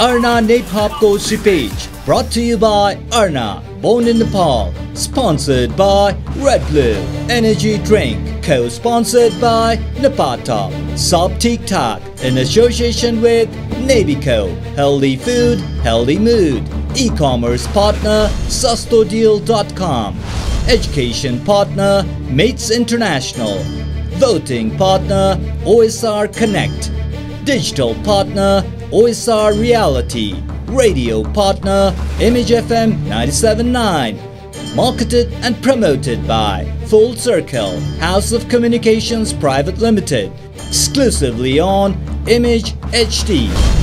Arna Nepopko Page, Brought to you by Arna, born in Nepal. Sponsored by Red Blue Energy Drink. Co-sponsored by Napata. Sop Tic Tac in association with Navico. Healthy food, healthy mood. E-commerce partner SustoDeal.com. Education partner Mates International. Voting partner OSR Connect. Digital partner OSR Reality. Radio partner Image FM 97.9. Marketed and promoted by Full Circle House of Communications Private Limited. Exclusively on Image HD.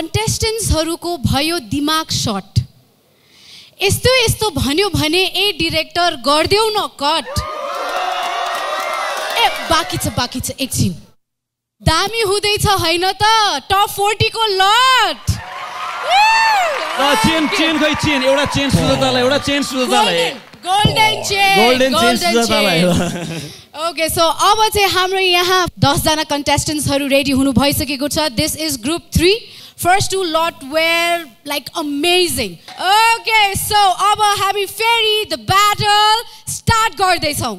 कन्टेस्टेन्ट्सहरूको भयो दिमाग short यस्तो यस्तो भन्यो भने ए director गरिदेऊ न cut ए बाँकी छ बाँकी छ एकछिन दामी हुँदैछ होइन त? टप फोर्टीको लट चेन चेन खै चेन। एउटा चेन सुजातालाई एउटा चेन सुजातालाई। गोल्डन चेन गोल्डन चेन सुजातालाई। ओके सो अब चाहिँ हाम्रो यहाँ दसजना कन्टेस्टेन्ट्सहरू रेडी हुनु भइसकेको छ। This is group three first two lot were like amazing okay so अब हामी फेरि द ब्याटल स्टार्ट गर्दैछौँ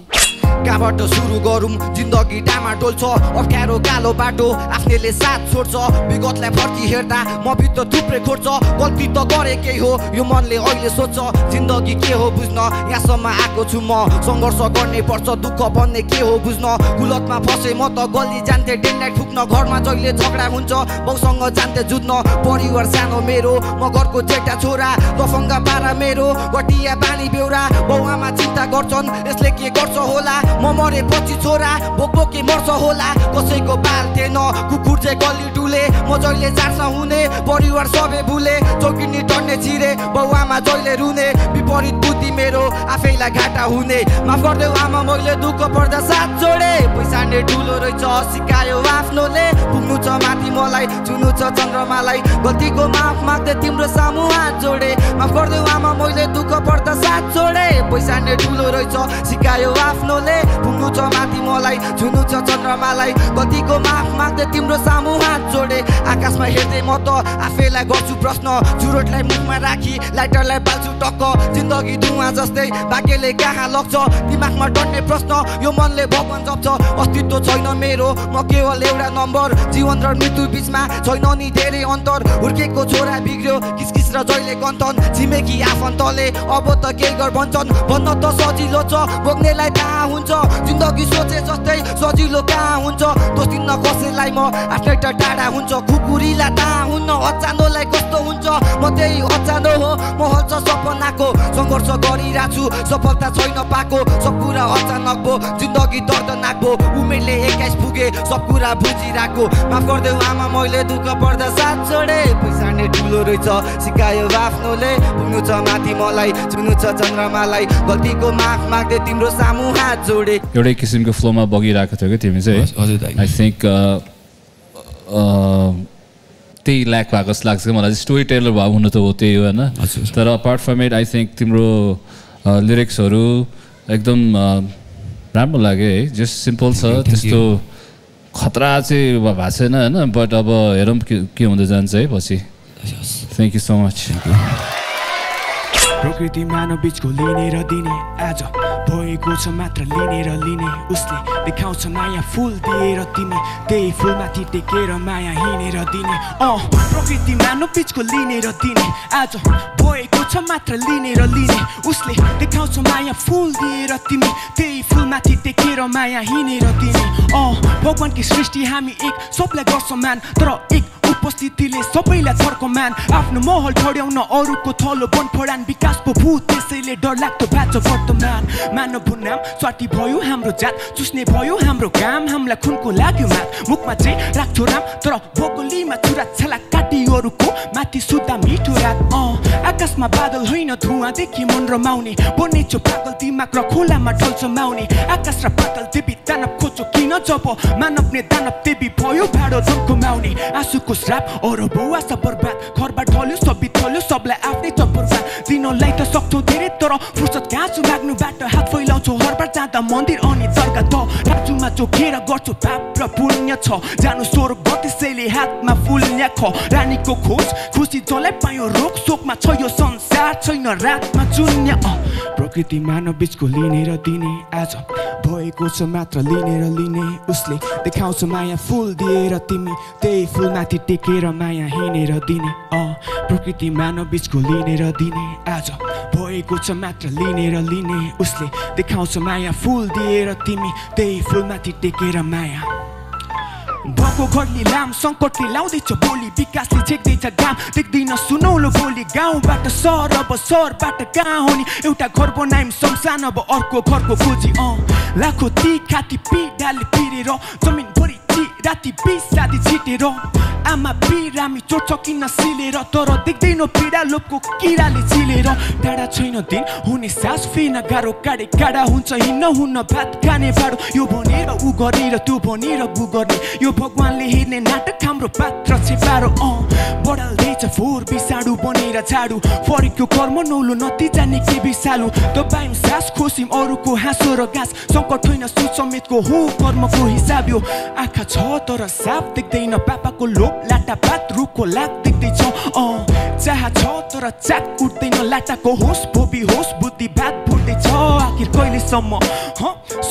कहाँबाट सुरु गरौँ जिन्दगी डामाडोल छ अप्ठ्यारो कालो बाटो आफ्नैले साथ छोड्छ। विगतलाई फर्की हेर्दा म भित्र थुप्रै खोज्छ गल्ती त गरे केही हो यो मनले अहिले सोध्छ। जिन्दगी के हो बुझ्न? यहाँसम्म आएको छु म। सङ्घर्ष गर्नै पर्छ दुःख भन्ने के हो बुझ्न? कुलतमा फसे म त गल्ली जान्थेँ डेन्डाइ ठुक्न। घरमा जहिले झगडा हुन्छ बाउसँग जान्थेँ जुझ्न। परिवार सानो मेरो म घरको जेठा छोरा दफङ्गा पारा मेरो। गटिया बानी बेहोरा बाउ आमा चिन्ता गर्छन् यसले के गर्छ होला? म मरेपछि छोरा बोक बोकी मर्छ होला। कसैको बाल थिएन कुकुर चाहिँ गल्ली डुले। म जहिले चार्छ हुने परिवार सबै भुले। चौकिनी टन्ने छिरे बाउ आमा जहिले रुने। विपरीत बुद्धि मेरो आफैलाई घाटा हुने। माफ गरिदेऊ आमा मैले दुःख पर्दा साथ जोडे। पैसा नै ठुलो रहेछ सिकायो आफ्नोले। पुग्नु छ माथि मलाई चुनु छ चन्द्रमालाई। गल्तीको माफ माग्दै तिम्रो सामु हात जोडे। माफ गरिदेऊ आमा मैले दुःख पर्दा साथ जोडे। पैसा नै ठुलो रहेछ सिकायो आफ्नोले। पुग्नु छ माथि मलाई छुनु छ चन्द्रमालाई। गल्तीको माफ माग्दै तिम्रो सामु हात जोडे। आकाशमा हेर्दै म त आफैलाई गर्छु प्रश्न। चुरोटलाई मुखमा राखी लाइटरलाई बाल्छु टक्क। जिन्दगी धुवा जस्तै भाग्यले कहाँ लग्छ? दिमागमा डन्ने प्रश्न यो मनले भगवान जप्छ। अस्तित्व छैन मेरो म केवल एउटा नम्बर। जीवन र मृत्यु बिचमा छैन नि धेरै अन्तर। हुर्केको छोरा बिग्रियो किसकिस र जहिले गन्थन छिमेकी आफन्तले अब त केही गर भन्छन्। भन्न त सजिलो छ बोक्नेलाई थाहा हुन्छ। जिन्दगी सोचे जस्तै सजिलो कहाँ हुन्छ। दोस्तिन्न कसैलाई म आफ्नै टाढा हुन्छ। कुकुरीलाई थाहा हुन्न अचानोलाई कस्तो हुन्छ। म त्यही अचानो हो। म हल्छ सपनाको। सङ्घर्ष गरिरहेको सफलता छैन पाएको। सब कुरा अचानक भो जिन्दगी दर्दनाक भो उमेरले एक्काइस पुगे। सब कुरा बुझिरहेको। माफ गरिदेऊ आमा मैले दुःख पर्दा साथ छोडे पैसा नै ठुलो रहेछ। सिकायो आफ्नोले। पुग्नु छ माथि मलाई। छुनु छ चन्द्रमालाई। गल्तीको माफ माग्दै तिम्रो सामु हात जोडे। एउटै किसिमको फ्लोमा बगिरहेको थियो कि तिमी चाहिँ? हजुर। आई थिङ्क त्यही ल्याक भएको जस्तो लाग्छ कि मलाई। स्टोरी टेलर भाव हुनु त हो त्यही हो होइन। तर apart from it I think तिम्रो लिरिक्सहरू एकदम अ, राम्रो लाग्यो है। जस्ट सिम्पल छ। त्यस्तो खतरा चाहिँ भएको छैन होइन? बट अब हेरौँ के के हुँदै जान्छ है पछि। थ्याङ्क यू सो मच प्रकृति मानव बिचको लिने र दिने आज भएको छ मात्र लिने र लिने उसले देखाउँछ माया फुल दिएर तिमी त्यही फुलमाथि टेकेर माया हिँडेर दिने अँ प्रकृति मानव बिचको लिने र दिने आज भएको छ मात्र लिने र लिने उसले देखाउँछ माया फुल दिएर तिमी त्यही फुलमाथि टेकेर माया हिँडेर दिने अँ भगवान्की सृष्टि हामी एक सबलाई गर्छ मान तर एक उपस्थितिले सबैलाई थर्कमान आफ्नो महल ठड्याउन अरूको थलो बन फडान विकासको भूत त्यसैले डर लाग्दो बाँचो वर्तमान मानव भुनाम स्वाटी भयो हाम्रो जात चुस्ने भयो हाम्रो काम हामीलाई खुनको लाग्यो मात मुखमा चाहिँ राख्छो राम तर भोगोलीमा चुरा छला काटी अरूको माथि सुत्दा मिठो रात। अँ आकाशमा बादल होइन धुवादेखि मन रमाउने। बनेछु पागल दिमाग र खोलामा ढल्छ माउने। आकाश र पातल देवी दानव खोजो किन जब? मानव ने दानव देवी भयो भाडो झम्को माउने। आँसुको श्राप अरू बौवा सब बर्बाद घरबाट ढल्यो सबै थल्यो सबलाई आफ्नै चप्परबाद दिनलाई त सक्छौ धेरै तर फुर्सद घाँसु माग्नुबाट हात फैलाउँछौ हरबार जाँदा मन्दिर अनि दर्गा त राजुमा चोखेर गर्छु पाप र पुण्य छ जानु स्वर्ग त्यसैले हातमा फुल्ने ख रानीको खोज खुसी जसलाई पायो रोग शोकमा छ यो संसार छैन रातमा जुन्य अँ, प्रकृति मानव बिचको लिने र दिने आज भएको छ मात्र लिने र लिने उसले देखाउँछ माया फुल दिएर तिमी त्यही फुलमाथि टेकेर माया हिँडेर दिने अँ प्रकृति मानव बिचको लिने र दिने आज भएको छ मात्र लिने र लिने उसले देखाउँछ माया फुल दिएर तिमी त्यही फुलमाथि टेकेर माया भएको घरले लाम सङ्कटले लाउँदैछ बोली विकासले छेक्दैछ घाम देख्दैन सुनौलो बोली गाउँबाट सहर अब सहरबाट कहाँ हुने एउटा घर बनायौँ संसान अब अर्को घरको खोजी अँ लाखो ती खाती पिडाले पिरेर जमिनभरि ती राति बिस राति छिटेर आमा बिरामी चोट किन सिलेर तर देख्दैन पीडा लोकको किराले चिलेर टाढा छैन दिन हुने सास फेर्न गाह्रो काडे काडा हुन्छ हिँड्न हुन्न भात खाने बाडो यो भनेर ऊ गरेर त्यो भनेर गु गर्ने यो भगवान्ले हेर्ने नाटक हाम्रो पात्र छेपारो अँ बढाल्दैछ फोहोर बिसाडु बनेर झाडु फरेको कर्म नौलो नतिजा निकै बिसालु दबायौँ सास खोस्यौँ अरूको हाँसो र घाँस सङ्कट होइन सुसमेतको हो कर्मको हिसाब यो आँखा छ तर साफ देख्दैन पापाको लोभ लाटापात रुखको लाग देख्दैछ। अँ चाह छ तर चाक उठ्दैन लाटाको होस् भोबी होस् बुद्धि भात फुट्दैछ। आखिर कहिलेसम्म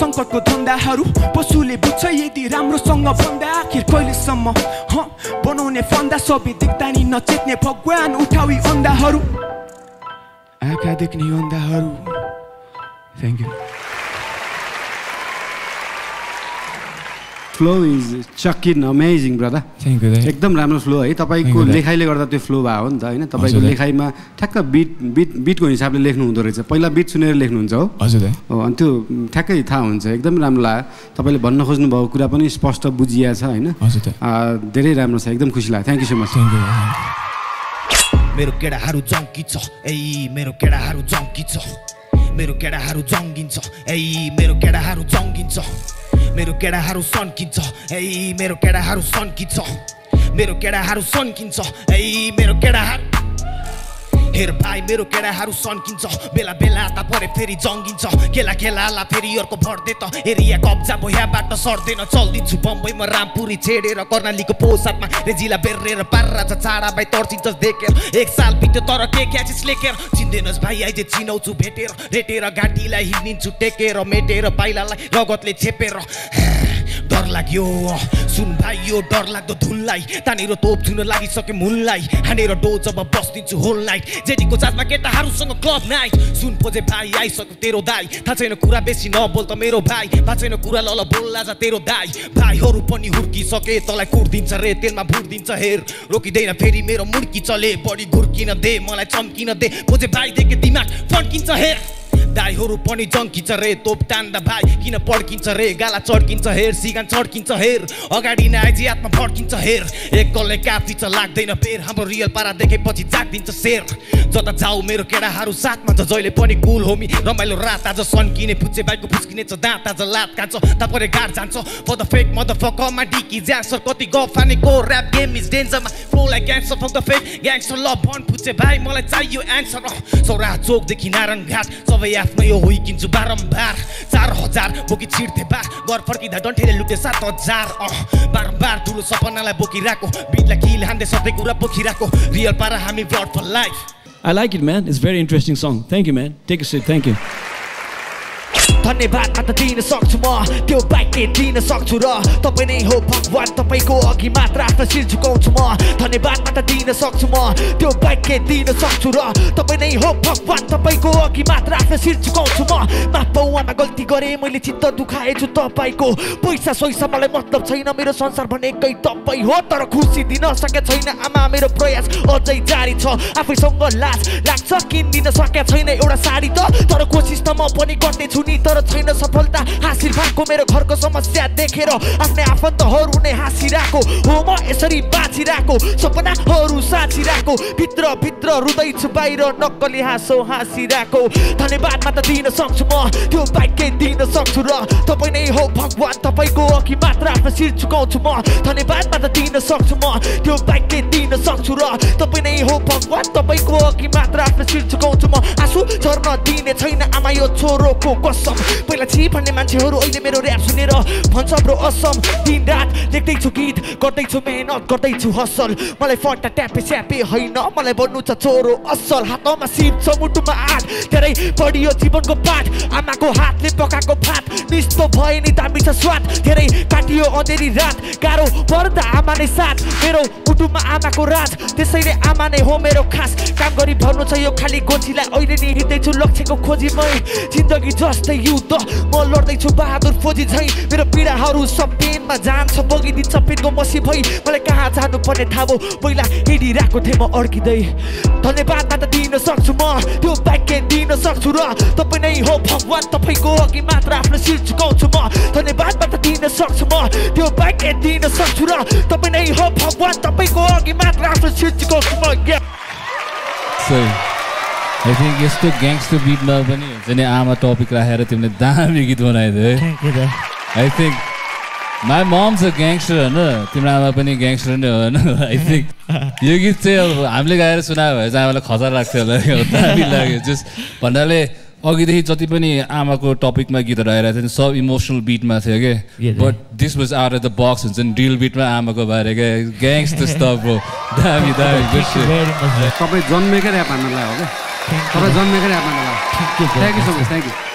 सङ्कटको धन्दाहरू पशुले बुझ्छ यदि राम्रोसँग भन्दा आखिर कहिलेसम्म बनाउने फन्दा सबै देख्दा नि नचेत्ने भगवान् उठाउ यी अन्धाहरू। आँखा देख्ने अन्धाहरू। Thank you flow is chuck in amazing brother thank you एकदम राम्रो फ्लो है। तपाईँको लेखाइले गर्दा त्यो फ्लो भयो नि त होइन? तपाईँको। लेखाइमा ठ्याक्क बिट बिट बिटको हिसाबले लेख्नु हुँदो रहेछ। पहिला बिट सुनेर लेख्नुहुन्छ हो। हजुर हो अनि त्यो ठ्याक्कै थाहा हुन्छ। एकदम राम्रो लाग्यो। तपाईँले भन्न खोज्नुभएको कुरा पनि स्पष्ट बुझिया छ होइन? धेरै राम्रो छ। एकदम खुसी लाग्यो। Thank you so much thank you मेरो केटाहरू जङ्की छ। ए मेरो केटाहरू जङ्की छ। मेरो केटाहरू जङ्गिन्छ। ए मेरो केटाहरू जङ्गिन्छ। मेरो केटाहरू सन्किन्छ। ए मेरो केटाहरू सन्किन्छ। मेरो केटाहरू सन्किन्छ। ए मेरो केटाहरू हेर भाइ मेरो केटाहरू सन्किन्छ बेला बेला त परे फेरि जङ्गिन्छ केला केलाला फेरि अर्को भर्दे त एरिया कब्जा भोयाबाट सर्दैन चल्दिन्छु बम्बईमा रामपुरी छेडेर कर्णालीको पोसादमा रेजिला बेरेर पारा छ चाडा भाइ तर्सिन्छ देखेर एक साल बित्यो तर के क्याचिस लेखेर चिन्दैनस् भाइ आइजे चिनाउँछु भेटेर रेटेर घाँटीलाई हिँडिदिन्छु टेकेर मेटेर पाइलालाई रगतले छेपेर डर लाग्यो सुन भाइ यो डर लाग्दो धुनलाई तानेर तोप छुन लागिसके मुनलाई हानेर डो जब बस्दिन्छु होल नाइट जेडीको जातमा केटाहरूसँग क्लब नाइट सुन खोजे भाइ आइसक्यो तेरो दाई थाहा छैन कुरा बेसी नबोल त मेरो भाइ थाहा छैन कुरा लल बोल्ला जा तेरो दाई भाइहरू पनि हुर्किसके तँलाई कुर्दिन्छ रे तेलमा भुट्दिन्छ हेर रोकिँदैन फेरि मेरो मुड्की चले बढी घुर्किन दे मलाई चम्किन दे खोजे भाइ देखे दिमाग फर्किन्छ हेर दाईहरू पनि जङ्किन्छ रे तोप टान्दा भाइ किन पड्किन्छ रे? गाला चड्किन्छ हेर सिगान चड्किन्छ हेर। अगाडि नै आइजी हातमा फड्किन्छ हेर। एक कलले काफी छ लाग्दैन बेर हाम्रो रियल पारा देखेपछि जागिदिन्छ शेर। जता जाऊ मेरो केटाहरू साथमा छ जहिले पनि कुल होमी। रमाइलो रात आज सन्किने फुच्चे बाइकको फुस्किने छ दाँत आज लात कान्छ तापरे गाड जान्छ। फर द फेक मद फकमा डिकी ज्यान्सर कति गफ हानेको ऱ्याप गेम इज डेन्जरमा फ्लोलाई cancer for the fake gangster ल भन फुच्चे भाइ मलाई चाहियो एन्सर सौरा चोकदेखि नारायण घाट सबै आफ्नो यो होइकिन्छु बारम्बार चार हजार बोकी छिर्थे बार घर फर्किँदा डन्ठेले लुटे सात हजार अँ बारम्बार ठुलो सपनालाई बोकिरहेको बिटलाई किल हान्दै सबै कुरा बोकिरहेको रियल पारा हामी blood for life I like it, man. It's a very interesting song. Thank you, man. Take a seat. Thank. धन्यवाद मात्र दिन सक्छु म त्यो बाइकले दिन सक्छु र तपाईँ नै हो भगवान् तपाईँको अघि मात्र आफ्नो शिर झुकाउँछु म धन्यवाद मात्र दिन सक्छु म त्यो बाइकले दिन सक्छु र तपाईँ नै हो भगवान् तपाईँको अघि मात्र आफ्नो शिर झुकाउँछु म माफ पाउमा गल्ती गरेँ मैले चित्त दुखाएछु तपाईँको पैसा सोइसा मलाई मतलब छैन मेरो संसार भनेकै तपाईँ हो तर खुसी दिन सके छैन आमा मेरो प्रयास अझै जारी छ आफैसँग लाज लाग्छ किनिदिन सकेका छैन एउटा साडी त तर कोसिस त म पनि गर्दैछु नि तर छैन सफलता हासिल भएको मेरो घरको समस्या देखेर आफ्नै आफन्तहरू नै हाँसिरहेको हो। म यसरी बाँचिरहेको सपनाहरू साँचिरहेको भित्र भित्र रुँदैछु बाहिर नक्कली हाँसो हाँसिरहेको। धन्यवाद मात्र दिन सक्छु म त्यो बाइकै दिन सक्छु र तपाईँ नै हो भगवान् तपाईँको अघि मात्र आफ्नो शिर झुकाउँछु म। धन्यवाद मात्र दिन सक्छु म त्यो बाइकले दिन सक्छु र तपाईँ नै हो भगवान् तपाईँको अघि मात्र आफ्नो शिर झुकाउँछु म। आँसु झर्न दिने छैन आमा यो छोरोको कसम। पहिला छि भन्ने मान्छेहरू अहिले मेरो ऱ्याप सुनेर भन्छ ब्रो असम दिन रात लेख्दैछु गीत गर्दैछु मेहनत गर्दैछु हसल मलाई फट्टा ट्यापे स्यापे होइन मलाई बन्नु छ छोरो असल। हातमा सिप छ मुटुमा आठ धेरै बढियो जीवनको पाठ। आमाको हातले पकाएको भात निस्तो भए नि दामी छ स्वाद। धेरै काटियो अँधेरी रात गाह्रो पर्दा आमा नै साथ। मेरो मुटुमा आमाको राज त्यसैले आमा नै हो मेरो खास। काम गरी भर्नु छ यो खाली गोजीलाई अहिले नि हिँड्दैछु लक्ष्यको खोजीमै। जिन्दगी जस्तै युद्ध म लड्दैछु बहादुर फौजी झै। मेरो पीडाहरू सब पेनमा जान्छ बगिदिन्छ पेटको मसी भई। मलाई कहाँ जानुपर्ने थाहा भयो पहिला हिँडिरहेको थिएँ म अड्किँदै। धन्यवाद मात्र दिन सक्छु म। त्यो बाइक दिन सक्छु र तपाईँ नै हो भगवान्। तपाईँको अघि मात्र आफ्नो शिर झुकाउँछु म। धन्यवाद मात्र दिन सक्छु म। त्यो बाइक दिन सक्छु र तपाईँ नै हो भगवान्। तपाईँको अघि मात्र आफ्नो शिर झुकाउँछु म। आई थिङ्क यस्तो ग्याङ्स्टर बिटमा पनि हुन्छ नि आमा टपिक राखेर तिमीले दामी गीत बनाइदियो है आई थिङ्क माई मम छ ग्याङ्स्टर होइन तिम्रो आमा पनि ग्याङ्स्टर नै हो होइन आई थिङ्क यो गीत चाहिँ अब हामीले गाएर सुनायो भने चाहिँ आमालाई खतरा लाग्थ्यो होला क्या, दामी लाग्यो जस्ट भन्नाले अघिदेखि जति पनि आमाको टपिकमा गीतहरू आइरहेको थियो नि सब इमोसनल बिटमा थियो कि but this was out of the box हुन्छ नि रियल बिटमा आमाको बारे क्या ग्याङ्स्टर स्टफ हो दामी दामी good shit. तपाईँ जन्मेकै ऱ्याप हान्नलाई हो क्या तपाईँ जन्मेकै rap thank you so much thank you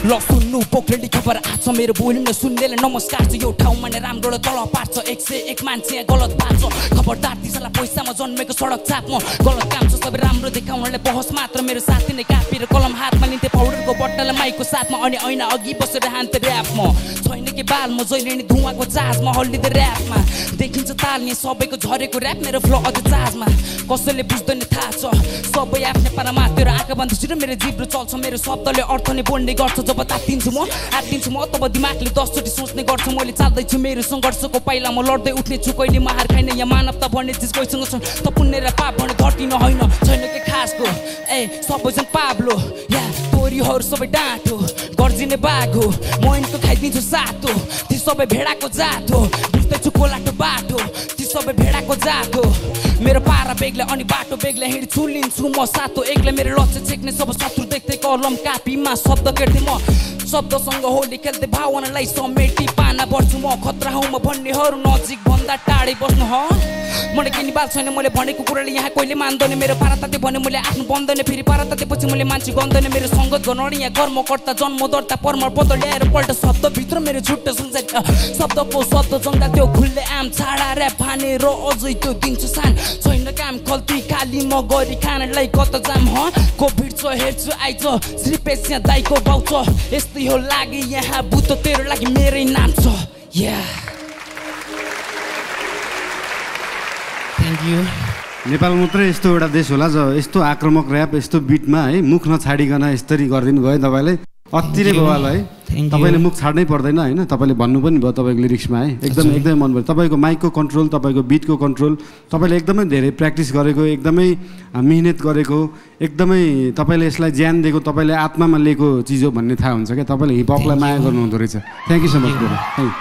ल सुन्नु पोखरेली खबर आछ मेरो बोल्न सुन्नेले नमस्कार छ। यो ठाउँमा नै राम्रो तल पार्छ एक सय एक मान्छे गलत पार्छ। खबरदार दिशालाई पैसामा जन्मेको सडक चापमा गलत काम छ सबै राम्रो देखाउनले बहस मात्र मेरो साथी नै कापी र कलम हातमा लिन्थे। पाउडरको बट्टालाई माइकको साथमा अनि ऐना अघि बसेर हान्थे ऱ्यापमा छैन कि बाल म जहिले नि धुवाको चार्जमा हल्लिँदै ऱ्यापमा। देखिन्छ ताल्ने सबैको झरेको ऱ्याप मेरो फ्लो अझ चार्जमा कसैले बुझ्दैन थाहा छ सबै आफ्नै पारामा तेरो आँखा बन्द मेरो जिब्रो चल्छ। मेरो शब्दले अर्थ नै बोल्ने गर्छ जब तात्तिन्छु म आत्तिन्छु म तब दिमागले दसचोटि सोच्ने गर्छु। मैले चाल्दैछु मेरो सङ्घर्षको पाइला म लड्दै उठ्ने छु कहिले म हार खाइन यहाँ मानवता भन्ने चिज कोहीसँग छ त पुण्य र पाप भने घटिन होइन। छैन के खासको? ए सबैजना पाब्लो। या तोरीहरू सबै डाँटो। गर्जिने बाघ। हो म इनको खाइदिन्छु सातो। ती सबै भेडाको जात हो। बुझ्दैछु कोलाटो बाटो। ती सबै भेडाको जात हो। मेरो पारा बेग्लै अनि बाटो बेग्लै हिँड्छु लिन्छु म सातो एक्लै। मेरो लक्ष्य छेक्ने सब शत्रु देख्दै कलम कापीमा शब्द केट्दै म शब्दसँग होली खेल्दै भावनालाई समेटी पाना बढ्छु म खतरा हुँ म भन्नेहरू नजिक भन्दा टाढै बस्नु ह। मैले किनी बाल छैन मैले भनेको कुराले यहाँ कहिले मान्दैन। मेरो पारा ताते भने मैले आफ्नो बन्दैन फेरि पारा तातेपछि मैले मान्छे गन्दैन मेरो सङ्गत गर्न यहाँ कर्मकर्ता जन्म दर्ता परमर पद ल्याएर पल्ट शब्दभित्र मेरो संसार। अ, शब्दको शब्द जङ्गा त्यो खुल्ले आम छाडा ऱ्याप फानेर अझै त्यो दिन्छु सान। छैन काम खल्ती खाली म गरी खानलाई कता जाम ह। कोभिड छ हेर्छु आइज श्रीपेश यहाँ दाइको बाउ छ। यस्तै हो लागि यहाँ बुद्ध तेरो लागि मेरै नाम छ या थ्याङ्क यू नेपाल मात्रै यस्तो एउटा देश होला ज यस्तो आक्रामक ऱ्याप यस्तो बिटमा है मुख नछाडिकन यसरी गरिदिनु भयो तपाईँले। अति नै बवाल है. तपाईँले मुख छाड्नै पर्दैन होइन? तपाईँले भन्नु पनि भयो तपाईँको लिरिक्समा है? एकदम एकदमै मन पर्यो तपाईँको माइकको कन्ट्रोल तपाईँको बिटको कन्ट्रोल तपाईँले एकदमै धेरै प्र्याक्टिस गरेको एकदमै मिहिनेत गरेको एकदमै तपाईँले यसलाई ज्यान दिएको तपाईँले आत्मामा लिएको चिज हो भन्ने थाहा हुन्छ क्या? तपाईँले हिपहपलाई माया गर्नुहुँदो रहेछ। Thank you so much thank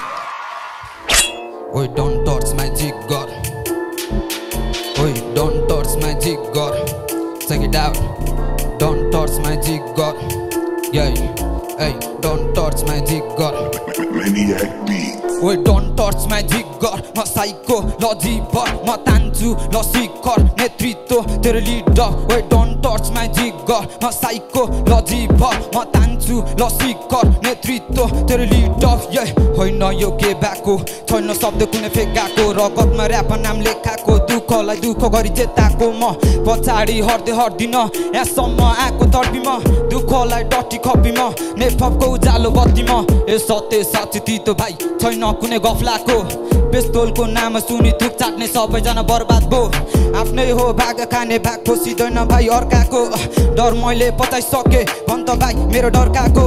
don't touch my jigger. Hey, don't touch my dick, girl. Maniac beat. Wait, don't touch my dick. जिगर म साइको ल जिबर म तान्छु ल शिखर नेतृत्व तेरो लिडर ओए डोन्ट टच माई जिगर म साइको ल जिबर म तान्छु ल शिखर नेतृत्व तेरो लिडर ये होइन यो के भएको छैन शब्द कुनै फेकाएको रगतमा ऱ्याप नाम लेखाएको दुःखलाई दुःख गरी चेताएको म पछाडि हट्दै हट्दिन यहाँसम्म आएको तर्पी म दुःखलाई डटी म नेफपको उज्यालो बत्ती म ए सत्य साँच्ची तितो भाइ छैन कुनै गफलाको पेस्तोलको नाम सुनि थुक चाट्ने सबैजना बर्बाद भो। आफ्नै हो भाग खाने भाग खोसिँदैन भाइ अर्काको। डर मैले पचाइसकेँ भन् त भाइ मेरो डर्काको।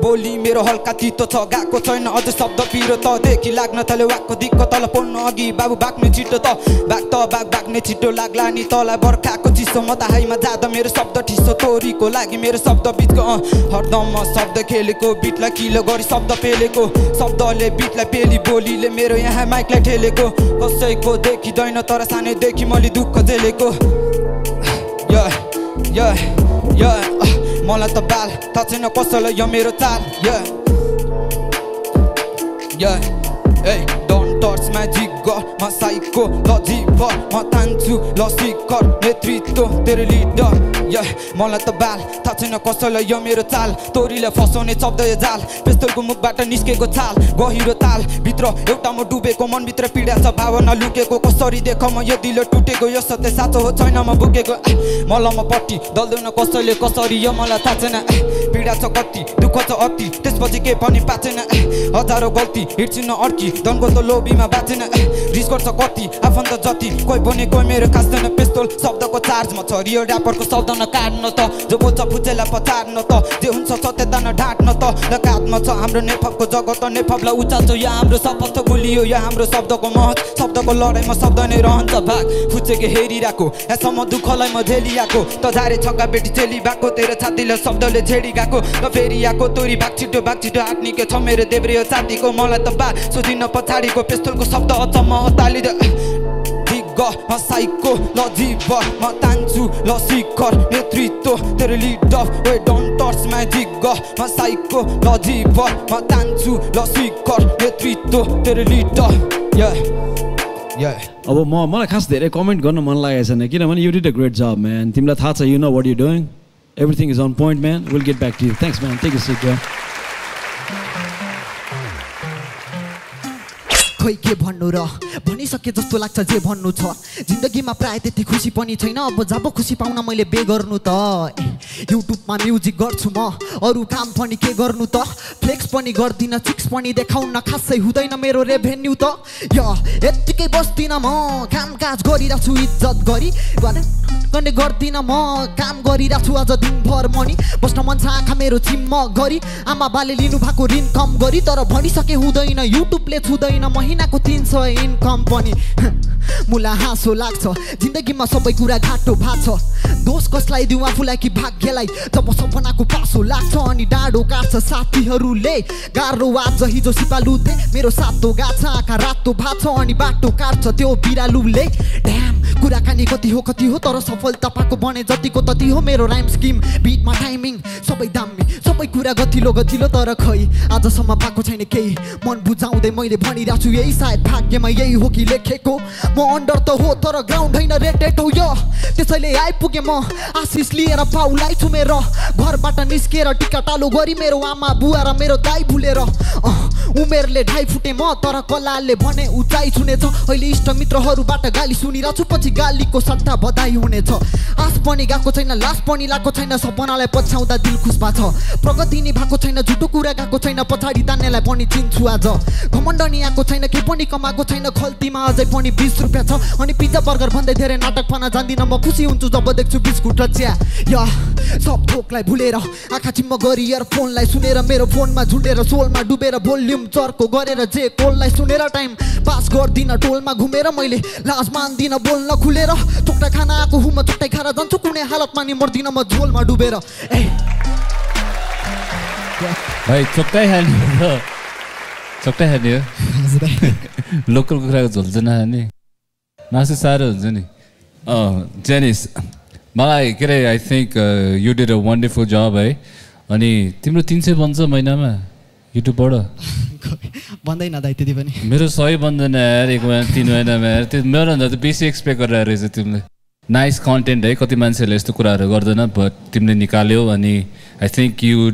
बोली मेरो हल्का तितो छ गएको छैन अझ शब्द पिरो त। देखि लाग्न थाल्यो वाकको दिक्क तल पढ्नु अघि बाबु बाक्ने छिटो त। बाग त बाग बाग्ने छिटो लाग्ला नि तँलाई बर्खाको चिसो म त हाइमा जाँदा मेरो शब्द ठिसो। तोरीको लागि मेरो शब्द बिचको हरदम म शब्द खेलेको बिटलाई किलो गरी शब्द पेलेको। शब्दले बिटलाई पेली बोलीले मेरो यहाँ माइकलाई ठेलेको कसैको देखिँदैन तर सानैदेखि मैले दुःख झेलेको मलाई त बाल थाहा छैन कसैलाई यो मेरो चाल ए टच माई जिगर म साइको ल म तान्छु ल शिखर नेतृत्व तेरो लिडर या मलाई त बाल थाहा छैन कसैलाई यो मेरो चाल तोरीले फसाउने शब्द यो जाल पेस्तोलको मुखबाट निस्केको छाल गहिरो ताल भित्र एउटा म डुबेको मनभित्र पीडा छ भावना लुकेको कसरी देख म यो दिलो टुटेको यो सत्य साँचो हो छैन म बुकेको मलाई म पट्टी दल्दैन कसैले कसरी यो मलाई थाहा छैन पीडा छ कति दुःख छ अति त्यसपछि के पनि पाचेन हजारौँ गल्ती हिँड्छिन अड्की धनको त लोभीमा बाँचेन। रिस गर्छ कति आफन्त जति। कोही पनि कोही मेरो खास्दैन पेस्तोल शब्दको चार्जमा छ। रियो ऱ्यापरको शब्द न काट्न त जो बोल्छ फुचेलाई पचार्न त। जे हुन्छ सत्यता न ढाँट्न त। लगातमा छ हाम्रो नेफपको जगत नेफपलाई उचाल्छ यो हाम्रो शपथ गुलियो यो हाम्रो शब्दको महत शब्दको लडाइँमा शब्द नै रहन्छ भाग। फुचेको हेरिरहेको यहाँसम्म दुःखलाई म झेलिआएको त झारे छक्का बेटी चेली भएको तेरो छातीले शब्दले छेडी गएको र फेरि आएको तोरी भाग छिटो भाग छिटो हात निके छ मेरो देब्रे साथीको मलाई त बा सोधिन पछाडिको पेस्तोलको शब्द अचम्म हतालिद दिग्ग म साइको ल जीव म तान्छु ल शिखर नेतृत्व तेरो leader way don't touch my दिग्ग म साइको ल जीव म तान्छु ल शिखर नेतृत्व तेरो लिडर या या अब म मलाई खास धेरै कमेन्ट गर्न मन लागेको छैन किनभने you did a great job man तिमीलाई थाहा छ you know what you doing everything is on point man will get back to you thanks man take seat खोइ के भन्नु र? भनिसके जस्तो लाग्छ जे भन्नु छ। जिन्दगीमा प्राय त्यति खुसी पनि छैन। अब जब खुसी पाउन मैले बे गर्नु त। युट्युबमा म्युजिक गर्छु म। अरू काम पनि के गर्नु त? फ्लेक्स पनि गर्दिनँ चिक्स पनि देखाउन खासै हुँदैन मेरो रेभेन्यू त। य यत्तिकै बस्दिनँ म। काम काज गरिरहेको छु इज्जत गरी। गर्ने गर्दिनँ म। काम छु आज दिनभर मनी। बस्न मन छ आँखा मेरो चिम्म गरी। आमा बाले लिनु भएको ऋण कम गरी। तर भनिसके हुँदैन युट्युबले छुँदैन महिनाको तिन सय इन्कम पनि मुला हाँसो लाग्छ जिन्दगीमा सबै कुरा घाटो भएको छ दोष कसलाई दिउँ आफूलाई कि भाग्यलाई जब सपनाको पासो लाग्छ अनि डाँडो काट्छ साथीहरूले गाह्रो आज हिजो सिपालु थिए मेरो सातो गाछ आँखा रातो भएको छ अनि बाटो काट्छ त्यो बिरालुले ड्याम कुराकानी कति हो कति हो तर सफलता पाएको बने जतिको तति हो मेरो राइम स्किम बिटमा टाइमिङ सबै दामी सबै कुरा गतिलो गतिलो तर खै आजसम्म पाएको छैन केही मन बुझाउँदै मैले भनिरहेको छु यही सायद भाग्यमा यही हो कि। लेखेको म अन्डर त हो तर ग्राउन्ड होइन रेटेड हो यो। त्यसैले आइपुगेँ म आशिष लिएर पाउलाई छुमेर घरबाट निस्किएर टिका टालो गरी मेरो आमा बुवा र मेरो दाई भुलेर उमेरले ढाई फुटे म तर कलाले भने उचाइ छुनेछ। अहिले इष्टमित्रहरूबाट गाली सुनिरहेको छु पछि गालीको सट्टा बधाई हुनेछ। आस पनि गएको छैन लास पनि लागेको छैन सपनालाई पछ्याउँदा दिल खुस भएको छ। प्रगति नि भएको छैन झुटो कुरा गएको छैन पछाडि तान्नेलाई पनि चिन्छु आज। घमण्ड नि आएको छैन केही पनि कमाएको छैन खल्तीमा अझै पनि बिस रुपियाँ छ। अनि पिज्जा बर्गर भन्दै धेरै नाटक पाना जान्दिनँ म खुसी हुन्छु जब देख्छु बिस्कुट र चिया। या सब थोकलाई भुलेर आँखा चिम्म गरी फोनलाई सुनेर मेरो फोनमा झुन्डेर सोलमा डुबेर भोल्युम चर्को गरेर जे कोललाई सुनेर टाइम पास गर्दिनँ टोलमा घुमेर मैले लाज मान्दिनँ बोल्न खुलेर चोक्टा खाना आएको हुँ म चोक्टै खाएर जान्छु कुनै हालतमा नि मर्दिनँ म झोलमा डुबेर। ए। भाइ चोक्टै खाने चोक्टै खाने हो लोकल कुखुराको झोल चाहिँ नखाने मासु साह्रो हुन्छ नि अँ जेनिस मलाई के अरे I think you did a wonderful job है अनि तिम्रो तिन सय बन्छ महिनामा युट्युबबाट भन्दैन दाइ त्यति पनि मेरो सय बन्दैन यार एक महिना तिन महिनामा यार त्यो मेरोभन्दा त बेसी एक्सपेक्ट गरेर रहेछ तिमीले नाइस कन्टेन्ट है कति मान्छेहरूले यस्तो कुराहरू गर्दैन बट तिमीले निकाल्यौ अनि आई थिङ्क यु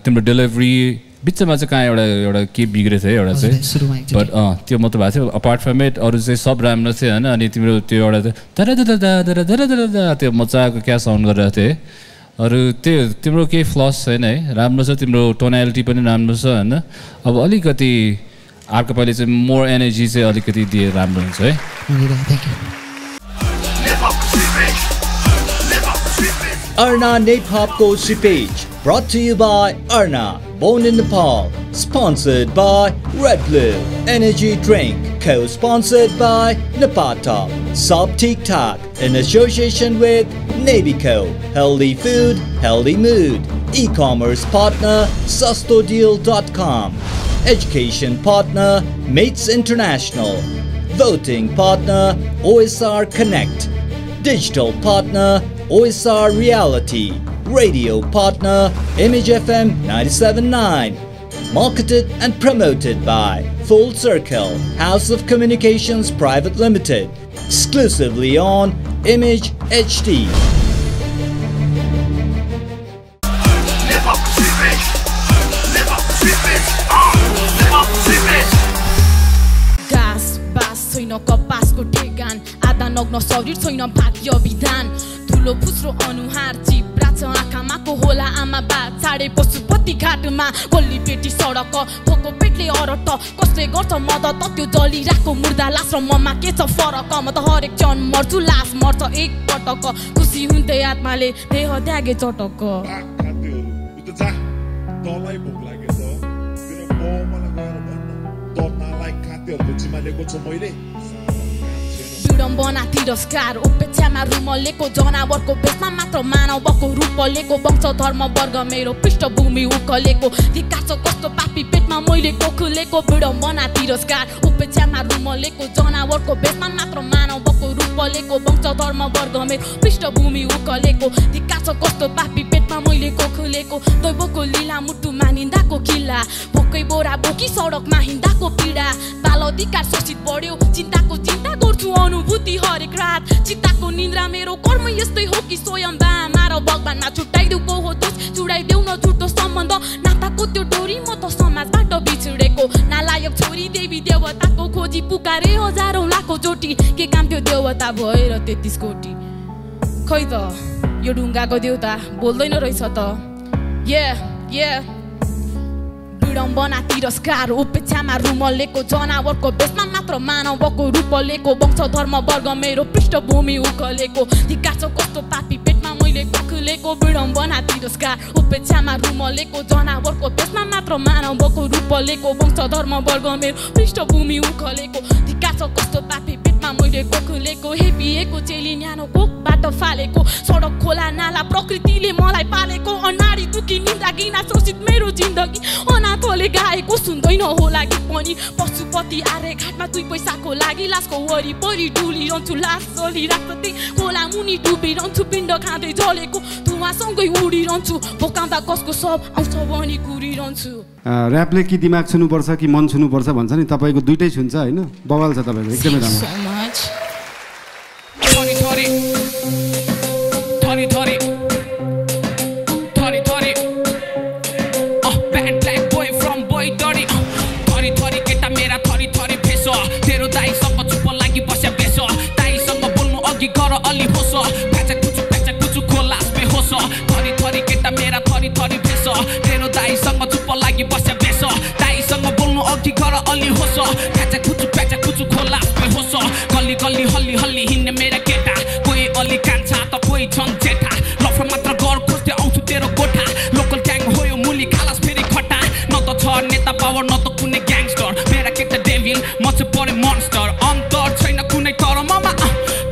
तिम्रो डेलिभरी बिचमा चाहिँ कहाँ एउटा एउटा के बिग्रेको थियो है एउटा चाहिँ। बट अँ त्यो मात्र भएको थियो। अपार्ट फ्रम इट अरू चाहिँ सब राम्रो थियो होइन? अनि तिम्रो त्यो एउटा त्यो मजाको क्या साउन्ड गरिरहेको है? अरू त्यो तिम्रो केही फ्लस छैन है? राम्रो छ तिम्रो टोनालिटी पनि राम्रो छ होइन? अब अलिकति अर्को पालि चाहिँ मोर एनर्जी चाहिँ अलिकति दिए राम्रो हुन्छ है? Arna Nepopko Sipage, brought to you by Arna, born in Nepal, sponsored by Red Blue Energy Drink, co-sponsored by Napata, Sop Tic Tac, in association with Navico, Healthy Food, Healthy Mood, e-commerce partner SustoDeal.com, education partner Mates International, voting partner OSR Connect, digital partner OSR Reality, radio partner Image FM 979. Marketed and promoted by Full Circle, House of Communications Private Limited, exclusively on Image HD. Gas. ठुलो फुस्रो अनुहार चिप्रा छ आँखामा को होला आमा बा छाडे पशुपति घाटमा गल्ली पेटी सडक भोको पेटले अरट कसले गर्छ मद्दत त्यो जलिरहेको मुर्दा लास र ममा के छ फरक म त हरेक क्षण मर्छु लास मर्छ एक पटक खुसी हुन्थे आत्माले देह त्यागे चटक मैले विडम्बना तिरस्कार उपेक्षामा रुमलेको जनावरको भेषमा मात्र मानवको रूपलेको वंश धर्म वर्ग मेरो पृष्ठभूमि उखलेको धिक्कार छ कस्तो पापी पेटमा मैले कोखुलेको विडम्बना तिरस्कार उपेक्षामा रुमलेको जनावरको भेषमा मात्र मानवको रूपलेको वंश धर्म वर्ग मेरो पृष्ठभूमि उखलेको धिक्कार छ कस्तो पापी पेटमा मैले कोखुलेको दैवको लीला मुटु मानिन्दाको किल्ला भोकै बोरा बोकी सडकमा हिँड्दाको पीडा बाल अधिकार शोषित बढ्यो निन्द्रा मेरो कर्म यस्तै हो कि स्वयं बामा र भगवानमा छुट्याइदेऊ को हो दोष। छुट्याइदेऊ न झुटो सम्बन्ध। नाताको त्यो डोरी म त समाजबाट बिछुडेको। नालायक छोरी देवी देवताको खोजी पुकारे हजारौँ लाखौँ चोटि। के काम थियो देवता भएर तेत्तिस कोटी? खै त यो ढुङ्गाको देउता बोल्दैन रहेछ त। ये ये विडम्बना तिरस्कार उपेक्षामा रुमलेको जनावरको बेसमा मात्र मानवको रूपलेको वंश धर्म वर्ग मेरो पृष्ठभूमि उखलेको धिक्कार छ कस्तो पापी पेटमा मैले कखुलेको विडम्बना तिरस्कार उपेक्षामा रुमलेको जनावरको बेसमा मात्र मानवको रूपलेको वंश धर्म वर्ग मेरो पृष्ठभूमि उखलेको धिक्कार छ कस्तो पापी पेटमा मैले कोखुलेको हेपिएको चेली न्यानो कोखबाट फालेको सडक खोला नाला प्रकृतिले मलाई पालेको अनाडी दुखी निन्दा घिना शोषित मेरो जिन्दगी अनाथले गाएको सुन्दैन होला कि पनि पशुपति आरे घाटमा दुई पैसाको लागि लासको वरिपरि डुलिरहन्छु लास जलिरहेको त्यही खोला मुनि डुबिरहन्छु पिण्ड खाँदै जलेको धुवासँगै उडिरहन्छु भोकाउँदा कसको सब आउँछ भनी कुरिरहन्छु ऱ्यापले कि दिमाग छुनुपर्छ कि मन छुनुपर्छ भन्छ नि तपाईँको दुइटै छुन्छ होइन? बवाल छ तपाईँको एकदमै राम्रो। लागि बस्या बेस दाईसँग बोल्नु अघि गर अलि होस प्याचा कुचु प्याचा कुचु खोलास बेहोस गल्ली गल्ली हल्ली हल्ली हिँड्ने मेरा केटा कोही अलि कान्छा त कोही छन् जेठा लफर मात्र गर खोज्दै आउँछु तेरो गोठा लोकल ग्याङ हो यो मुली खालास फेरि खट्टा न त छ नेता पावर न त कुनै ग्याङस्टर मेरा केटा डेभिल म चाहिँ परे मनस्टर अन्तर छैन कुनै तर ममा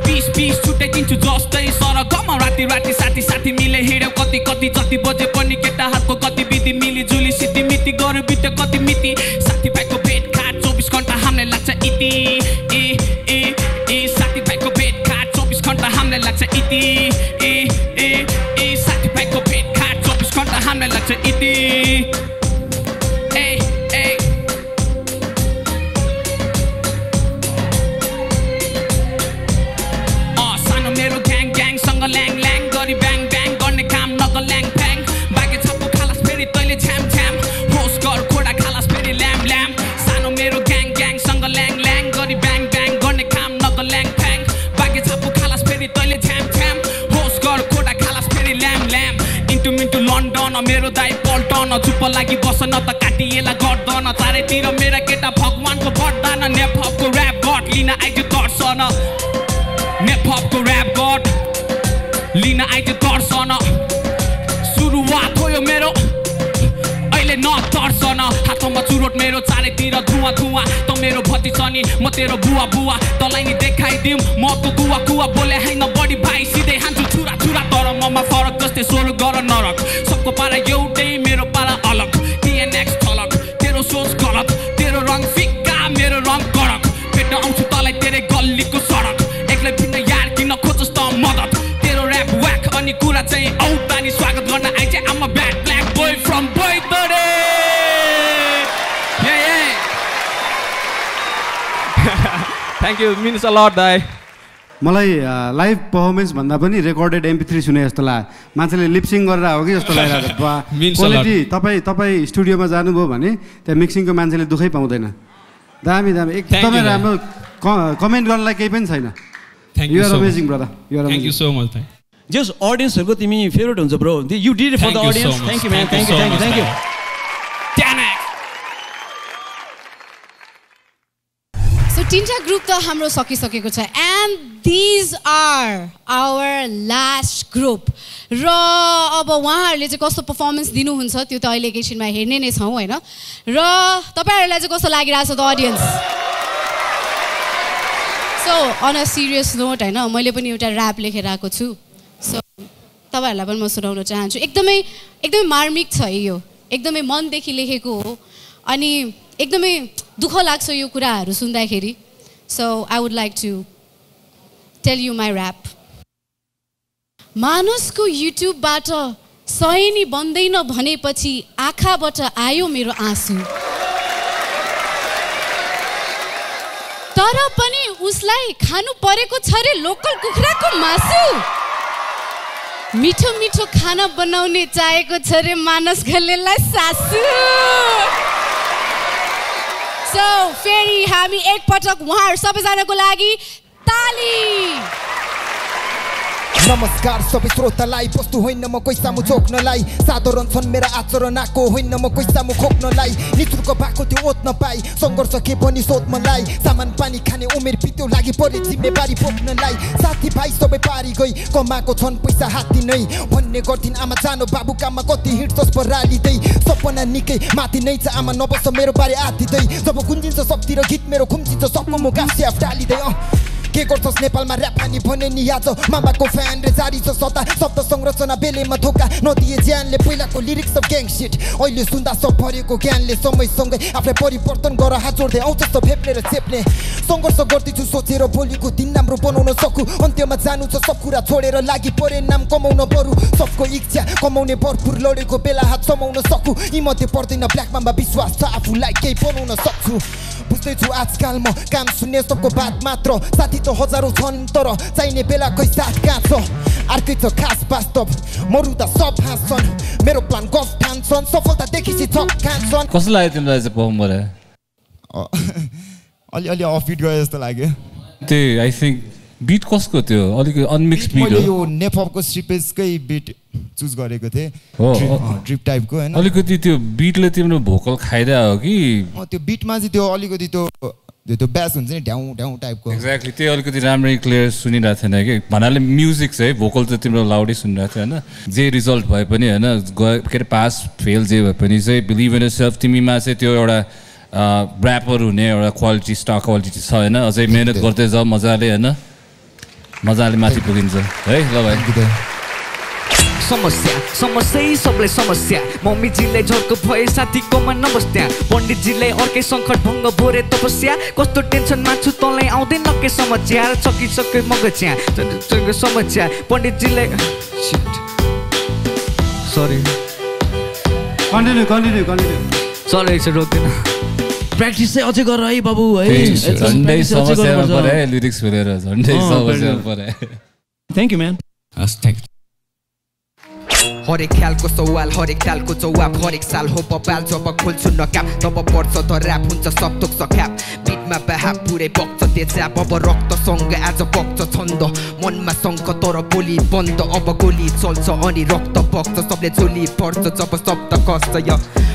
पिस पिस छुट्याइदिन्छु जस्तै सरगम राति राति साथी साथी मिले हिँड्यो कति कति जति बजे पारा एउटै मेरो पारा अलग। टिएनएक्स थलक तेरो सोच गलत तेरो रङ फिक्का मेरो रङ कडक भेट्न आउँछु तँलाई तेरै गल्लीको सडक। एक्लै भिन्न यार किन खोजस् त मदत। तेरो ऱ्याप व्याक अनि कुरा चाहिँ औता नि स्वागत गर्न आइज। आमा bad black boy from boy तरे thank you means a lot दाई मलाई लाइभ पर्फर्मेन्स भन्दा पनि रेकर्डेड एमपी थ्री सुने जस्तो लाग्यो मान्छेले लिप्सिङ गरेर हो कि जस्तो लागिरहेको. क्वालिटी तपाईँ तपाईँ स्टुडियोमा जानुभयो भने त्यहाँ मिक्सिङको मान्छेले दुःखै पाउँदैन। दामी दामी एकदमै राम्रो कमेन्ट गर्नलाई केही पनि छैन। Thank you you're so much. Amazing brother you're thank you so much जस अडियन्सहरूको तिमी फेभरेट हुन्छ bro you did for the Thank you so audience much. Thank you man thank you you thank you so तिनवटा group त हाम्रो सकिसकेको छ। And these are our last group र अब उहाँहरूले चाहिँ कस्तो पर्फर्मेन्स दिनुहुन्छ त्यो त अहिले एकैछिनमा हेर्ने नै छौँ होइन? र तपाईँहरूलाई चाहिँ कस्तो लागिरहेछ त audience so on a serious note होइन मैले पनि एउटा ऱ्याप लेखेर आएको छु। सो तपाईँहरूलाई पनि म सुनाउन चाहन्छु। एकदमै एकदमै मार्मिक छ यो। एकदमै मनदेखि लेखेको हो। अनि एकदमै दुःख लाग्छ यो कुराहरू सुन्दाखेरि। So I would like to tell you my rap मानसको युट्युबबाट सयनी बन्दैन भनेपछि आँखाबाट आयो मेरो आँसु। तर पनि उसलाई खानु परेको छ रे लोकल कुखुराको मासु। मिठो मिठो खाना बनाउने चाहेको छ रे मानस घलेलाई सासु। सो फेरि हामी एकपटक उहाँहरू सबैजनाको लागि ताली। नमस्कार सबै श्रोतालाई वस्तु होइन म कोही सामु चोक्नलाई साधारण छन् मेरा आचरण आएको होइन म कोही सामु खोक्नलाई? निचुर्क भएको त्यो ओत नपाई सङ्घर्ष के पनि सोध मलाई? सामान पानी खाने उमेर बित्यो लागि परे जिम्मेवारी बोक्नलाई साथीभाइ सबै पारी गई कमाएको छन् पैसा हात्ती नै। भन्ने गर्थिन् आमा जानो बाबु काममा कति हिट जस रालिँदै सपना निकै माथि नै छ आमा नबस मेरो बारे आतिँदै जब गुन्जिन्छ शक्ति र गीत मेरो खुम्चिन्छ सबको म गाँस्याफ डालिँदै अँ। के गर्छस् नेपालमा ऱ्याप हानी भने नि आज मामाको फ्यान रे जारी छ सता शब्द संरचना बेलेमा धोका। नदिए ज्यानले पहिलाको लिरिक्स अफ ग्याङ सिट अहिले सुन्दा सब भरेको ज्ञानले समयसँगै आफूलाई परिवर्तन गर हात जोड्दै आउँछ त फेप्ने र चेप्ने। सङ्घर्ष गर्दैछु सोचेर भोलिको दिन राम्रो बनाउन सकु। अन्त्यमा जानु छ सब कुरा छोडेर लागि परे नाम कमाउन बरु। सबको इच्छा कमाउने भरपुर लडेको बेला हात समाउन सकु। यी मध्ये पर्दैन ब्ल्याक मामा विश्वास छ आफूलाई केही बनाउन सक्छु। बुझ्दैछु आजकाल म काम सुन्ने सबको बात मात्र साथी त हजारौँ छन् तर चाहिने बेला खै साथ कहाँ छ अर्कै छ खास वास्तव मरुदा सब हाँस्छन् मेरो प्लान गफ ठान्छन् सफलता देखिसी थप खान्छन् कस्तो लाग्यो तिमीलाई चाहिँ पर्फर्म गरेर अलिअलि अफ बिट गयो जस्तो लाग्यो त्यही आई थिङ्क बिट कसको त्यो? अलिक अनमिक्स बिट मैले यो हो। नेपको स्ट्रिपेजकै बिट चुज गरेको थिएँ। हो ड्रिप टाइपको होइन। अलिकति त्यो बिटले तिम्रो भोकल खाइदिया हो कि त्यो बिटमा चाहिँ त्यो अलिकति त्यो त्यो त्यो ब्यास हुन्छ नि ढ्याउ ढ्याउ टाइपको एक्ज्याक्टली त्यो अलिकति राम्ररी क्लियर सुनिरहेको थिएन कि? भन्नाले म्युजिक चाहिँ भोकल चाहिँ तिम्रो लाउडै सुनिरहेको थियो होइन? जे रिजल्ट भए पनि होइन? गए के अरे पास फेल जे भए पनि चाहिँ बिलिभ इन सेल्फ तिमीमा चाहिँ त्यो एउटा ऱ्यापर हुने एउटा क्वालिटी स्टार क्वालिटी छ होइन? अझै मिहिनेत गर्दै जाऊ मजाले होइन? मजाले माथि पुगिन्छ। है ल भाइ। समस्या समस्या सबलाई समस्या। मम्मीजीलाई झर्को भए साथीकोमा नबस् त्यहाँ पण्डितजीलाई अर्कै सङ्कट भङ्ग बोरे तपस्या। कस्तो टेन्सन मान्छु तँलाई आउँदैन के समस्या। सकिसक्यो मगच्या। समस्या। पण्डितजीलाई sorry continue continue continue sorry एकछिन रोक्दिनँ प्र्याक्टिस चाहिँ अझै गर है बाबु है। थ्याङ्क यू म्यान हस् थ्याङ्क हरेक ख्यालको सवाल हरेक तालको जवाब हरेक साल हो बबाल जब खोल्छु नकाप। तब पर्छ त ऱ्याप हुन्छ सब थोक सख्याप बिटमा बहाप पुरै बग्छ तेजाब अब रक्तसँग आज बग्छ छन्द। मनमा शङ्ख तर बोली बन्द। अब गोली चल्छ अनि रक्त बग्छ सबले झोली पर्छ जब शब्द कस्छ य।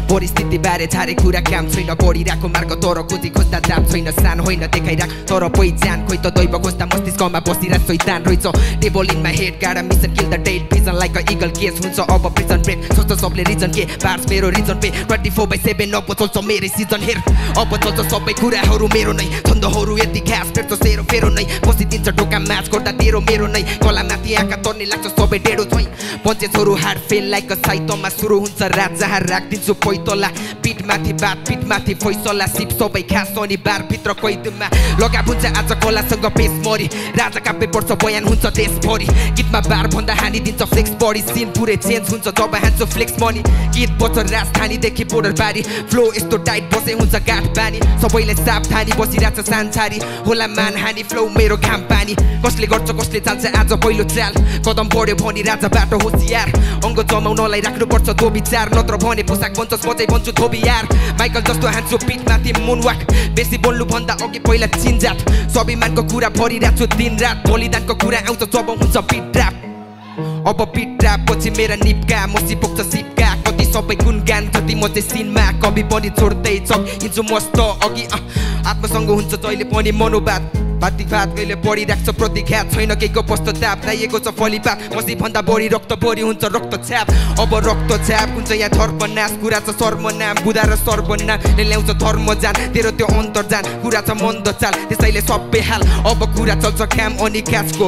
परिस्थिति बारे छारे कुरा काम छैन बढिरहेको मार्ग तर खोजी खोज्दा दाम छैन सान होइन देखाइराख तर पहिचान खोइ त दैव खोज्दा मस्तिष्कमा बसिरहेको शैतान रहेछ टेबल इनमा हेड गाडा mission kill the date vision like a eagle case हुन्छ अब प्रिजन ब्रेक सोच्छ सबले रिजन के बार्स मेरो reason pay twenty four by seven अब चल्छ मेरै सिजन हेर अब चल्छ सबै कुराहरू मेरो नै छन्दहरू यति घाँस फेर्छ सेरो फेरो नै बसिदिन्छ ढोका म्याच गर्दा तेरो मेरो नै कलामाथि आँखा तर्ने लाग्छ सबै डेढो छै पञ्चेसहरू हार्ड फेल लाइक साइतमा सुरु हुन्छ रात जहाँ राखिदिन्छु पैतला पिठमाथि बात पिठमाथि फैसला सिप सबै खास अनि बारभित्र कैदमा लगा हुन्छ आज कलासँग पेस मरी राजा कापे पर्छ बयान हुन्छ देशभरि गीतमा बार भन्दा हानिदिन्छ फ्लेक्स बडी सिन पुरै चेन्ज हुन्छ जब हान्छ फ्लेक्स मनी गीत बच्छ राजधानीदेखि बोर्डर पारी फ्लो यस्तो टाइट बसे हुन्छ गाठ बानी सबैलाई सावधानी बसिरहेछ सानछारी होला मान हानी फ्लो मेरो घाम पानी कसले गर्छ कसले चाल्छ आज पहिलो चाल कदम बढ्यो भनी राजा बाटो होसियार अङ्ग जमाउनलाई राख्नुपर्छ दो विचार नत्र भने पोसाक बन्छस् चाहिँ बन्छु धोबी यार। माइकल जस्तो हान्छु पिठमाथि मुनवाक बेसी बोल्नु भन्दा अघि पहिला चिन्जात स्वाभिमानको कुरा भरिरहेको छु दिन रात। बलिदानको कुरा आउँछ जब हुन्छ पिट ड्राप अब पिट ड्राप पछि मेरा निप्का मसी पुग्छ सिपका। कति सबै गुणगान जति म चाहिँ सिनमा। कवि पनि छोड्दै छ हिजो मस्त अघि आत्मसँग हुन्छ जहिले पनि मनोबात भात कहिले बढिरहेको छ प्रतिघात छैन केहीको पश्चाताप दाइएको छ फलिपात मसी भन्दा बढी रक्त बढी हुन्छ रक्त छ्याप। अब रक्त छ्याप हुन्छ यहाँ धर्मनाश कुरा छ सर्वनाम बुधा र सर्वनामले ल्याउँछ धर्म जान तेरो त्यो अन्तर्जान कुरा छ मन्द चाल त्यसैले सबै हाल। अब कुरा चल्छ काम अनि काजको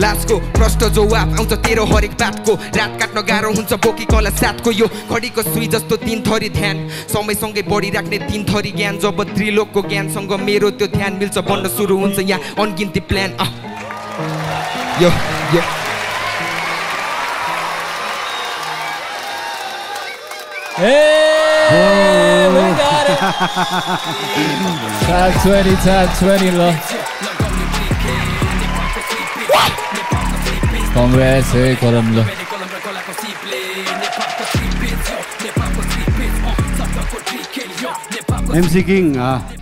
लाजको प्रष्ट जवाब आउँछ तेरो हरेक बातको। रात काट्न गाह्रो हुन्छ बोकी कला साथको यो घडीको सुई जस्तो तिन थरी ध्यान। समयसँगै बढिराख्ने तिन थरी ज्ञान जब त्रिलोकको ज्ञानसँग मेरो त्यो ध्यान मिल्छ बन्न सुरु हुन्छ यहाँ अनगिन्ती प्लान अँ यो यो। Hey, we got it. Top 20, top 20 ल कङ्ग्रेस है एमसी किङ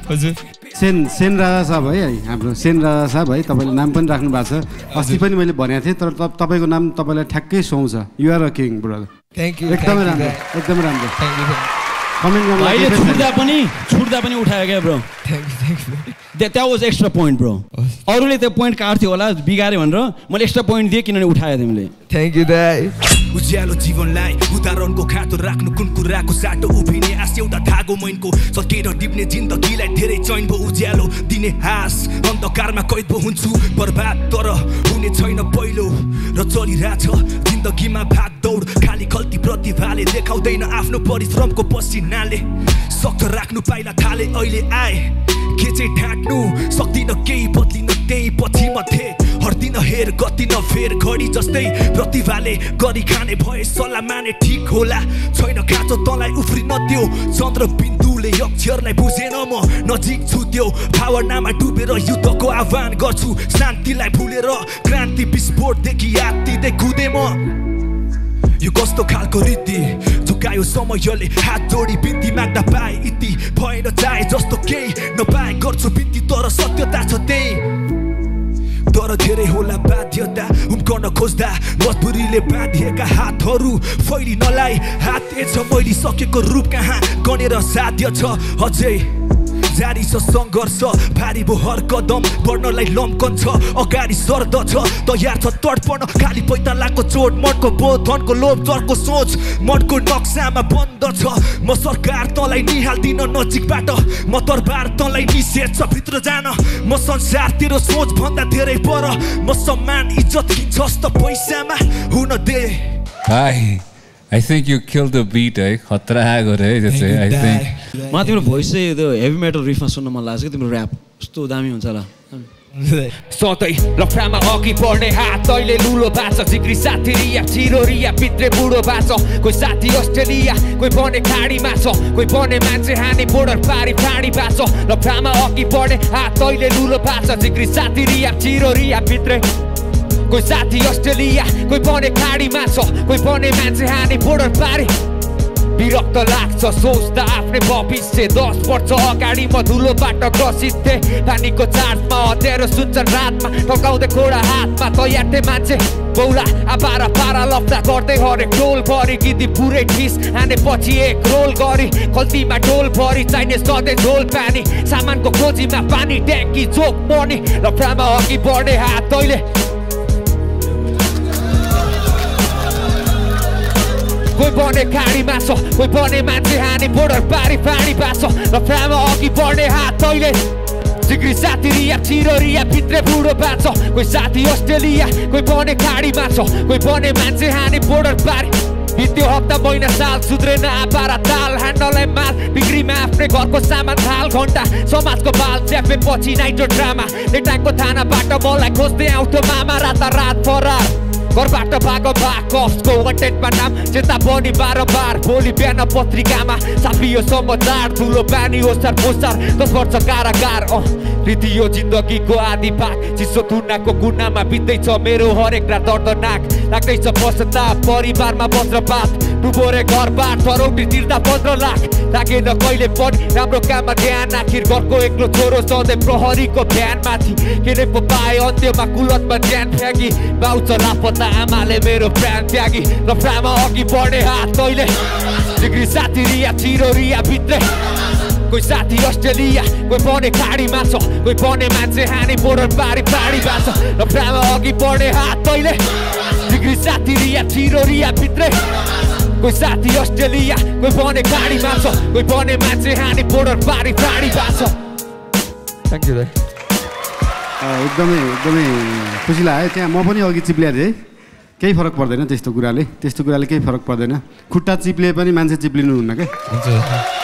हजुर सेन सेन राजा साहब है है हाम्रो सेन राजा साहब है तपाईँले नाम पनि राख्नु भएको छ अस्ति पनि मैले भनेको थिएँ तर तप- तपाईँको नाम तपाईँलाई ठ्याक्कै सुहाउँछ you're a king brother Thank you, एकदमै राम्रो. एकदमै राम्रो कमेन्ट गर्नु भाइले छुट्दा पनि छुट्दा पनि उठायो क्या bro that was extra point bro अरूले त्यो पोइन्ट काट्थ्यो होला बिगाऱ्यो भनेर मैले एक्स्ट्रा पोइन्ट दिएँ किनभने उठायो तिमीले। थ्याङ्क यू दाई उज्यालो जीवनलाई उदाहरणको खातो राख्नु कुन कुराको साटो उभिने आश एउटा धागो मैनको सकेर टिप्ने जिन्दगीलाई धेरै चैन भो उज्यालो दिने हाँस। अन्धकारमा कैद भो हुन्छु बर्बाद तर हुने छैन पहिलो। र चलिरहेछ जिन्दगीमा भाग दौड खाली खल्ती प्रतिभाले देखाउँदैन आफ्नो परिश्रमको पसिनाले सक्छ राख्नु पाइला थाले अहिले आए के चाहिँ ढाँट्नु सक्दिन केही बदलिन त्यही पछि म थिएँ हर्दिन हेर गतिन फेर घडी जस्तै प्रतिभाले गरी खाने भए सल्लाह माने ठिक होला छैन खाँचो तँलाई उफ्रिन त्यो चन्द्र बिन्दुले अक्षरलाई बुझेन म नजिक छु त्यो भावनामा डुबेर युद्धको आह्वान गर्छु शान्तिलाई भुलेर क्रान्ति विस्फोटदेखि हात्तिँदै कुदे म यो कस्तो खालको रीति झुकायो समयले हात जोडी बिन्ती माग्दा पाए इति भएन चाहे जस्तो केही नपाए गर्छु बिन्ती तर सत्यता छ त्यही तर धेरै होला बाध्यता उम्कन खोज्दा मजबुरीले बाँधिएका हातहरू फैलिनलाई हात छ मैले सकेको रूप कहाँ गनेर साध्य छ अझै जारी छ सङ्घर्ष भारी भो हर कदम बढ्नलाई लम्कन छ अगाडि सर्दछ तयार छ तडपन खाली पैतालाको चोट मनको बोध धनको लोभ चर्को सोच मनको नक्सामा बन्द छ म सरकार तँलाई निहाल्दिन नजिकबाट म तरबार तँलाई निषेध छ भित्र जान म संसार तेरो सोच भन्दा धेरै पर म सम्मान इज्जत किन्छस् त पैसामा हुन they I think you kill the beat है खतरा गरे है त्यो चाहिँ आई थिङ्क मलाई तिम्रो भोइस चाहिँ त्यो हेभी मेटल रिफमा सुन्न मन लाग्छ कि तिम्रो ऱ्याप कस्तो दामी हुन्छ होला। सधैँ लफ्रामा अघि बढ्ने हात अहिले लुलो बाँच्छ जिग्री साथी रिया छिरो रिया भित्रे बुढो बाँच्छ कोही साथी अस्ट्रेलिया कोही बने खाडीमा छ कोही बने मान्छे हानी बोर्डर पारी फाडी बाँच्छ लफ्रामा अघि बढ्ने हात अहिले लुलो बाँच्छ जिग्री साथी रिया छिरो रिया भित्रे कोही साथी अस्ट्रेलिया कोही बने खाडीमा छ कोही बने मान्छे हानी बोर्डर पारी। विरक्त लाग्छ सोच्दा आफ्नै भविष्य दस वर्ष अगाडि म धुलोबाट ग्रसित थिएँ पानीको चार्जमा हतियारो सुन्छन् रातमा टकाउँदै घोडा हातमा तयार थिए मान्छे। बौला आपारा पारा लप्चा गर्दै हरेक टोल भरि गिदी पुरै ठिस हाने पछि एक रोल गरी। खल्तीमा टोल भरि चाहिने सधैँ झोल पानी। सामानको खोजीमा पानी ट्याङ्की चोक मर्नी लफ्रामा अघि बढ्ने हात तैले। कोही बने खाडीमा छ कोही बने मान्छे हानी बोर्डर पारी पारी बाँच्छ लफ्रामा अघि बढ्ने हात तैले जिग्री साथी रिया छिरो रिया भित्रे बुढो बाँच्छ कोही साथी अस्ट्रेलिया कोही बने खाडीमा छ कोही बने मान्छे हानी बोर्डर पारी बित्यो हप्ता महिना साल सुध्रेन आपारा ताल ह्यान्डललाई माल बिक्रीमा आफ्नै घरको सामान थाल घन्टा समाजको बाल च्यापे पछि नाइटो ड्रामा नेटाङको थानाबाट मलाई खोज्दै आउँथ्यो मामा राता रात फरार घरबाट भागो भाग कस्टको वान्टेडमा नाम चेता बनी बारम्बार भोलि बिहान पत्रिकामा छापियो समाचार ठुलो बानी ओसार पोसार दस वर्ष कारागार रीति यो जिन्दगीको आदि भाग चिसो तुनाको गुनामा बित्दैछ मेरो हरेक रात दर्दनाक लाग्दैछ पश्चाताप परिवारमा वज्रपात डुबोरे घरबार थरौटी तिर्दा पन्ध्र लाख लागेन कहिले पनि राम्रो काममा ध्यान आखिर घरको एक्लो छोरो सधैँ प्रहरीको ध्यानमाथि के नै पो पाए अन्त्यमा कुलतमा ज्यान फ्याँकी बाउ छ आमाले मेरो प्राण त्यागी र प्रामा अघि बढ्ने हात तैले डिग्री साथी रिया छिरो रिया भित्रै कोही साथी अस्ट्रेलिया कोही बने खाडीमा छ कोही बने मान्छे हानी बोर्डर पारी पारी बाँच्छ र प्रामा अघि बढ्ने हात तैले डिग्री साथी रिया छिरो रिया भित्रै कोही साथी अस्ट्रेलिया कोही बने खाडीमा छ कोही बने मान्छे हानी बोर्डर पारी पारी बाँच्छ थ्याङ्क यू दाइ एकदमै एकदमै खुसी लाग्यो त्यहाँ म पनि अघि चिप्लिएको थिएँ केही फरक पर्दैन त्यस्तो कुराले। त्यस्तो कुराले केही फरक पर्दैन। खुट्टा चिप्ले पनि मान्छे चिप्लिनु हुन्न क्या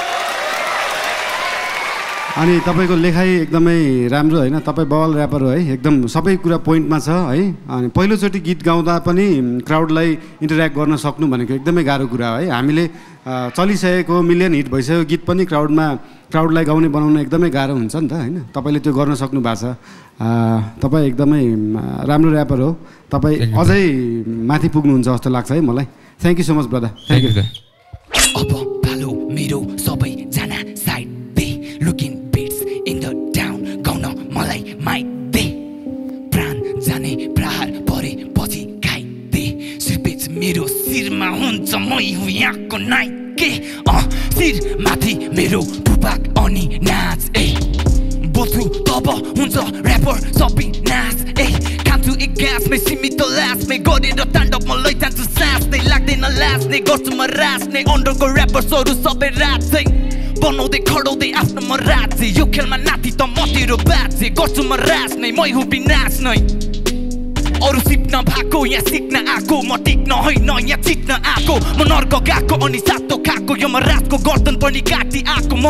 अनि तपाईँको लेखाइ एकदमै राम्रो होइन। तपाईँ बवाल ऱ्यापर हो है एकदम सबै कुरा पोइन्टमा छ है। अनि पहिलोचोटि गीत गाउँदा पनि क्राउडलाई इन्टरेक्ट गर्न सक्नु भनेको एकदमै गाह्रो कुरा हो है। हामीले चलिसकेको मिलियन हिट भइसकेको गीत पनि क्राउडमा क्राउडलाई गाउने बनाउन एकदमै गाह्रो हुन्छ नि त होइन। तपाईँले त्यो गर्न सक्नु भएको छ। तपाईँ एकदमै राम्रो ऱ्यापर हो। तपाईँ अझै माथि पुग्नुहुन्छ जस्तो लाग्छ है मलाई। Thank you so much brother thank you मेरो शिरमा हुन्छ मै हुँ यहाँको नाइके। अँ शिर माथि मेरो भूभाग अनि नाच ए। बोल्छु तब हुन्छ ऱ्यापर सबै नाच ए। खान्छु एक ग्यासमै सीमित लासमै गरेर ताण्डव म लैजान्छु सासनै लाग्दैन लास्ने गर्छु म रास्ने अन्डरको ऱ्यापर्सहरू सबै राज्दै बनाउँदै खडाउँदै आफ्नो म राज्य यो खेलमा नाति त म तेरो बाजे गर्छु म रास्नै मै हुँ विनाश नै। अरू सिक्न भएको यहाँ सिक्न आएको म टिक्न होइन यहाँ चित्न आएको म नर्क गएको अनि सातो खाएको। यो म रातको गर्दन पनि काटी आएको। म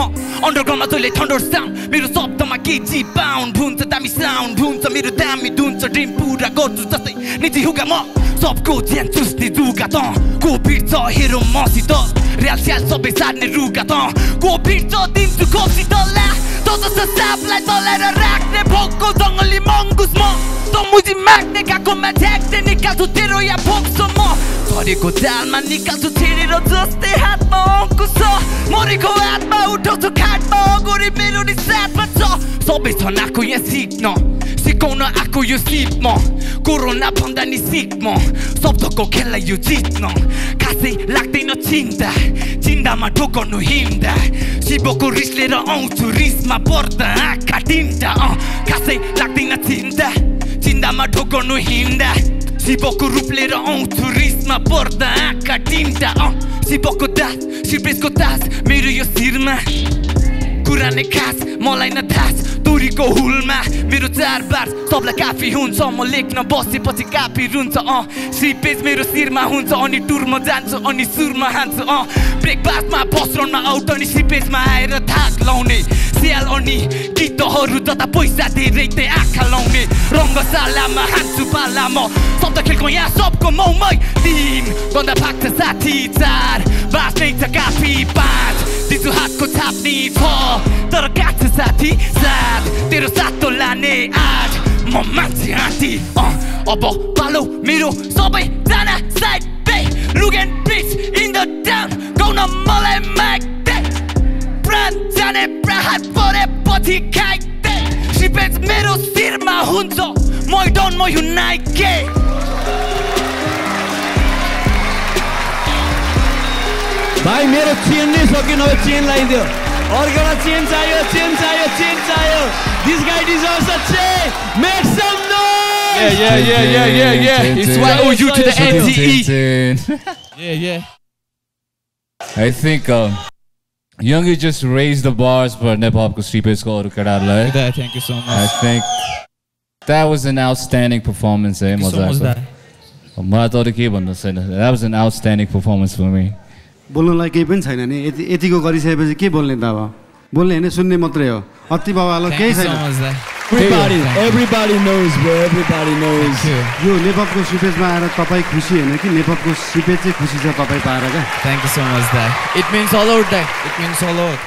अन्डरग्राउन्डमा जहिले थन्डर साउन्ड मेरो शब्दमा केजी पाउन्ड हुन्छ दामी साउन्ड हुन्छ मेरो दामी धुन्छ ड्रिम पुरा गर्छु जस्तै निजी हुगा म। सबको ज्यान चुस्ने जुगा त को भिड्छ हेरो मसित। र्याल स्याल सबै सार्ने रुगा त को भिड्छ दिन्छु खोसित ला। त जस्तो सापलाई चलाएर राख्ने भोकको जङ्गली मङ्गुस म त मुजी माग्ने काकोमा ठ्याक्ने निकाल्छु तेरो या भोक्छु म झरेको जालमा निकाल्छु छेडेर जस्तै हातमा अङ्कुश छ मरेको हातमा उठाउँछु खाटमा अगोरी मेरो नि साथमा छ सबै छन् आएको यहाँ आएको यो सिप म कोरोना भन्दा नि सिक म शब्दको खेललाई यो जित्न खासै लाग्दैन चिन्ता चिन्तामा ठोकर्नु हिँड्दा शिवको रिस लिएर आउँछु रिसमा पर्दा आँखा तिनटा अँ खासै लाग्दैन चिन्ता चिन्तामा ठोकर्नु हिँड्दा शिवको रूप लिएर आउँछु रिसमा पर्दा आँखा तिनटा अँ शिवको दास शिवको तास मेरो यो शिरमा कुरा नै खास मलाई न थास तोरीको हुलमा मेरो चार बार सबलाई काफी हुन्छ म लेख्न बसेपछि काफी रुन्छ अँ सिपेज मेरो शिरमा हुन्छ अनि टुरमा जान्छु अनि सुरमा हान्छु अँ ब्रेकफास्टमा बसरमा आउट अनि सिपेजमा आएर थाक लाउने स्याल अनि गीतहरू जता पैसा धेरै त्यही आँखा लाउने रङ्गशालामा हान्छु पाला म शब्द खेलको यहाँ सबको मौमै तिन गन्दा भाग्छ साथी चार बाँच्नै छ काफी पाँच दिन्छु हातको छाप्ने छ तर काट्छ साथी सात तेरो सातो लाने आठ म मान्छे अँ अब पालो मेरो सबैजना साइड पे रुगेन बिच इन द टाउन गाउन मलाई माग्दै प्राण जाने प्रहार परेपछि खाइदै सिपेज मेरो शिरमा हुन्छ मै डन म युनाइके भाइ मेरो चेन नै सक्यो नभए चेन लगाइदियो अर्को एउटा चेन चाहियो चेन चाहियो चेन चाहियो this guy deserves a chain make some Yeah, yeah, yeah, yeah, yeah, yeah. It's YOU to the NTE. yeah, yeah. I think um, Youngie just raised the bars for Nepal ko Streepes ko aru kedaharulai. Thank you so much. I think that was an outstanding performance, eh? Thank you so much, मजाको मलाई त अरू के भन्नु बोल्नुलाई केही पनि छैन नि। यति यतिको गरिसकेपछि के बोल्ने त अब? बोल्ने होइन सुन्ने मात्रै हो। अति बाबालाई केही छैन. यो नेपालको सिपेजमा आएर तपाईँ खुसी होइन कि? नेपालको सिपेज चाहिँ खुसी छ तपाईँ पाएर क्या। Means a lot, Dad. It means a lot.